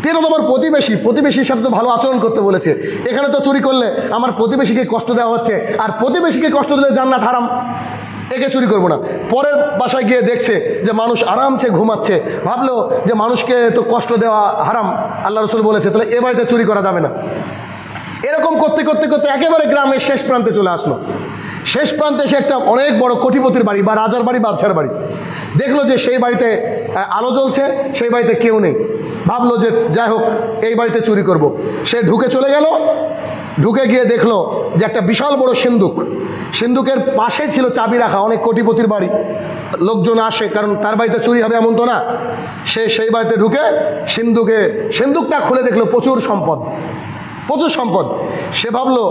Speaker 1: তেরো তোমার প্রতিবেশী প্রতিবেশীর সাথে তো ভালো আচরণ করতে বলেছে। এখানে তো চুরি করলে আমার প্রতিবেশীকে কষ্ট দেওয়া হচ্ছে আর প্রতিবেশীকে কষ্ট দিলে জান্নাত হারাম। একে চুরি করব না। পরের বাসায় গিয়ে দেখছে যে মানুষ আরামসে ঘুমাচ্ছে। ভাবলো যে মানুষকে তো কষ্ট দেওয়া হারাম। আল্লাহ রসুল বলেছে, তাহলে এ বাড়িতে চুরি করা যাবে না। এরকম করতে করতে করতে একেবারে গ্রামের শেষ প্রান্তে চলে আসলো। শেষ প্রান্তে সে একটা অনেক বড় কোটিপতির বাড়ি বা রাজার বাড়ি, বাদশার বাড়ি। দেখল যে সেই বাড়িতে আলো জ্বলছে, সেই বাড়িতে কেউ নেই। ভাবলো যে, যাই হোক, এই বাড়িতে চুরি করব। সে ঢুকে চলে গেল ঢুকে গিয়ে দেখল যে একটা বিশাল বড় সিন্দুক। সিন্দুকের পাশে ছিল চাবি রাখা, অনেক কোটিপতির বাড়ি। লোকজন আসে, কারণ তার বাড়িতে চুরি হবে এমন তো না। সে সেই বাড়িতে ঢুকে সিন্ধুকে সিন্দুকটা খুলে দেখল প্রচুর সম্পদ। প্রচুর সম্পদ। সে ভাবলো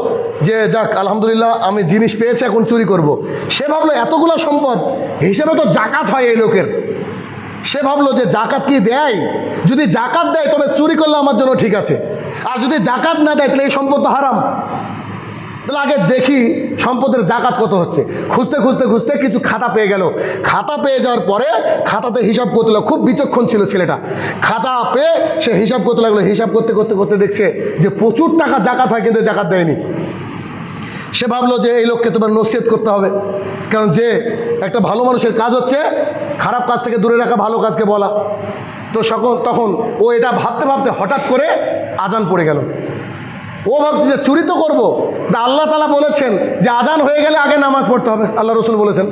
Speaker 1: যে যাক, আলহামদুলিল্লাহ আমি জিনিস পেয়েছি, এখন চুরি করব। সে ভাবলো, এতগুলো সম্পদ, হিসেবে তো জাকাত হয় এই লোকের। সে ভাবলো যে জাকাত কি দেয়? যদি জাকাত দেয়, তবে চুরি করলে আমার জন্য ঠিক আছে। আর যদি জাকাত না দেয়, তাহলে এই সম্পদ তো হারাম। তাহলে আগে দেখি সম্পদের জাকাত কত হচ্ছে। খুঁজতে খুঁজতে খুঁজতে কিছু খাতা পেয়ে গেল। খাতা পেয়ে যাওয়ার পরে খাতাতে হিসাব করতে লাগল, খুব বিচক্ষণ ছিল ছেলেটা। খাতা পেয়ে সে হিসাব করতে লাগল, হিসাব করতে করতে করতে দেখছে যে প্রচুর টাকা জাকাত হয় কিন্তু জাকাত দেয়নি। সে ভাবলো যে এই লোককে তোমার নসিহত করতে হবে। কারণ যে একটা ভালো মানুষের কাজ হচ্ছে, খারাপ কাজ থেকে দূরে রাখা ভালো কাজকে বলা। তো সকল তখন ও এটা ভাবতে ভাবতে হঠাৎ করে আজান পড়ে গেল। ও ভাবছে যে চুরি তো করব, তা আল্লাহ তালা বলেছেন যে আজান হয়ে গেলে আগে নামাজ পড়তে হবে। আল্লাহ রসুল বলেছেন।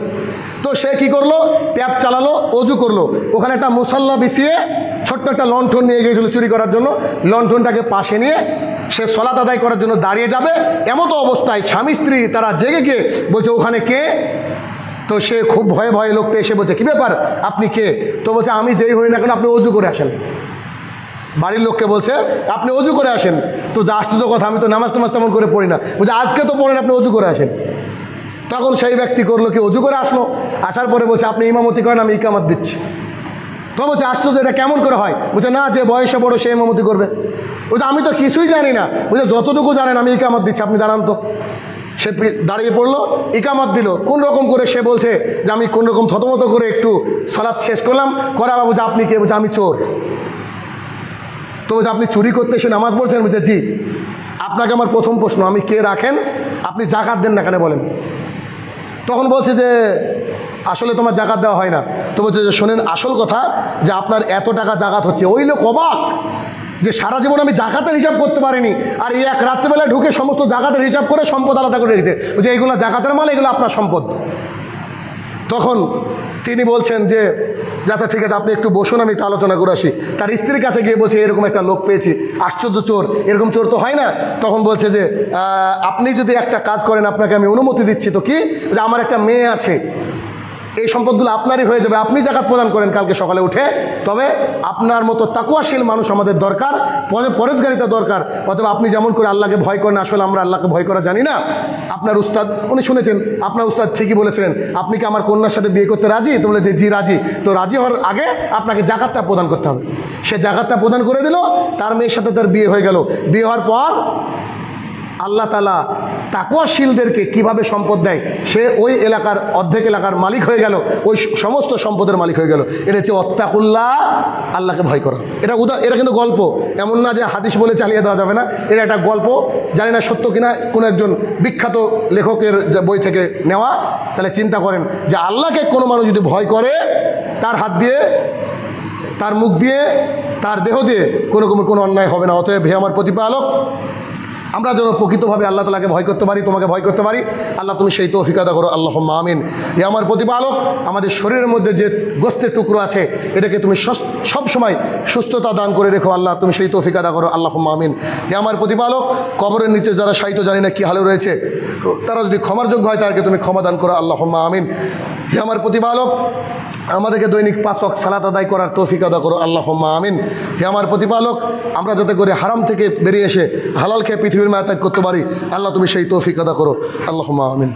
Speaker 1: তো সে কি করল? ট্যাপ চালালো, অজু করল। ওখানে একটা মুসল্লা বিছিয়ে ছোট্ট একটা লণ্ঠন নিয়ে গিয়েছিল চুরি করার জন্য। লণ্ঠনটাকে পাশে নিয়ে সে সলাত আদায় করার জন্য দাঁড়িয়ে যাবে। এমতো অবস্থায় স্বামী স্ত্রী তারা জেগে গিয়ে বলছে, ওখানে কে? তো সে খুব ভয়ে ভয়ে লোকটা এসে বলছে, কী ব্যাপার? আপনি কে? তো বলছে, আমি যেই হই না কেন, আপনি অজু করে আসেন। বাড়ির লোককে বলছে, আপনি অজু করে আসেন। তো যা আশ্চর্য কথা, আমি তো নামাজ টামাজ তেমন করে পড়ি না। বলছে, আজকে তো পড়েন, আপনি অজু করে আসেন। তখন সেই ব্যক্তি করল কি, অজু করে আসলো। আসার পরে বলছে, আপনি ইমামতি করেন, আমি ইকামত দিচ্ছি। তো বলছে, আশ্চর্য, এটা কেমন করে হয়? বলছে, না, যে বয়সে বড়, সে ইমামতি করবে। বলছে, আমি তো কিছুই জানি না। বলছে, যতটুকু জানেন, আমি ইকামত দিচ্ছি। আপনি দাঁড়ান তো। সে দাঁড়িয়ে পড়ল, ইকামত দিল। কোন রকম করে সে বলছে যে, আমি কোন রকম থতমতো করে একটু সলাৎ শেষ করলাম। করা বাবু যে আপনি কে? বলছে, আমি চোর। তো বলছে আপনি চুরি করতে এসে নামাজ পড়ছেন বলছে, জি। আপনাকে আমার প্রথম প্রশ্ন, আমি কে রাখেন? আপনি জাকাত দেন না কেন বলেন? তখন বলছে যে, আসলে তোমার জাকাত দেওয়া হয় না। তো বলছে যে, শোনেন, আসল কথা যে আপনার এত টাকা জাকাত হচ্ছে। ওই লোক অবাক যে সারা জীবন আমি জাকাতের হিসাব করতে পারিনি, আর এই এক রাত্রেবেলায় ঢুকে সমস্ত জাকাতের হিসাব করে সম্পদ আলাদা করে রেখেছে। যে এইগুলো জাকাতের মাল, এগুলো আপনার সম্পদ। তখন তিনি বলছেন যে আচ্ছা ঠিক আছে, আপনি একটু বসুন, আমি একটু আলোচনা করে আসি। তার স্ত্রীর কাছে গিয়ে বলছে, এরকম একটা লোক পেয়েছি, আশ্চর্য চোর, এরকম চোর তো হয় না। তখন বলছে যে আপনি যদি একটা কাজ করেন, আপনাকে আমি অনুমতি দিচ্ছি। তো কি? যে, আমার একটা মেয়ে আছে। এই সম্পদগুলো আপনারই হয়ে যাবে। আপনি জাকাত প্রদান করেন কালকে সকালে উঠে। তবে আপনার মতো তাকুয়াশীল মানুষ আমাদের দরকার, পরে পরেজগারিতা দরকার। অথবা আপনি যেমন করে আল্লাহকে ভয় করেন, আসলে আমরা আল্লাহকে ভয় করা জানি না। আপনার উস্তাদ, উনি শুনেছেন, আপনার উস্তাদ ঠিকই বলেছিলেন, আপনি কি আমার কন্যার সাথে বিয়ে করতে রাজি? তো বলেছে জি, রাজি। তো রাজি হওয়ার আগে আপনাকে জাকাতটা প্রদান করতে হবে। সে জাকাতটা প্রদান করে দিল, তার মেয়ের সাথে তার বিয়ে হয়ে গেল। বিয়ে হওয়ার পর আল্লাহ তালা তাকুয়াশীলদেরকে কীভাবে সম্পদ দেয়? সে ওই এলাকার অর্ধেক এলাকার মালিক হয়ে গেল, ওই সমস্ত সম্পদের মালিক হয়ে গেল। এটা হচ্ছে অত্তাকুল্লাহ, আল্লাহকে ভয় করা। এটা উদা এটা কিন্তু গল্প। এমন না যে হাদিস বলে চালিয়ে দেওয়া যাবে না। এটা একটা গল্প। জানি না সত্য কিনা, কোনো একজন বিখ্যাত লেখকের বই থেকে নেওয়া। তাহলে চিন্তা করেন যে আল্লাহকে কোনো মানুষ যদি ভয় করে, তার হাত দিয়ে, তার মুখ দিয়ে, তার দেহ দিয়ে কোনো কোনো কোনো অন্যায় হবে না। অতএব হে আমার প্রতিপালক আমরা যেন প্রকৃতভাবে আল্লাহ তালাকে ভয় করতে পারি, তোমাকে ভয় করতে পারি, আল্লাহ তুমি সেই তৌফিকাদা করো আল্লাহ আমিন। এ আমার প্রতিপালক, আমাদের শরীরের মধ্যে যে গোস্তের টুকরো আছে, এটাকে তুমি সব সময় সুস্থতা দান করে রেখো, আল্লাহ তুমি সেই তৌফিকাদা করো আল্লাহ আমিন। হে আমার প্রতিপালক, কবরের নিচে যারা সাহিত্য জানি না কী হালে রয়েছে, তো তারা যদি ক্ষমার যোগ্য হয়, তাদেরকে তুমি ক্ষমা দান করো আল্লাহ আমিন। হে আমার প্রতিপালক, আমাদেরকে দৈনিক পাঁচক সালাত আদায় করার তৌফিক আদা করো আল্লাহ আমিন। হে আমার প্রতিপালক, আমরা যাতে করে হারাম থেকে বেরিয়ে এসে হালাল খেয়ে পৃথিবীর মায়া ত্যাগ করতে পারি, আল্লাহ তুমি সেই তৌফিক আদা করো আল্লাহ আমিন।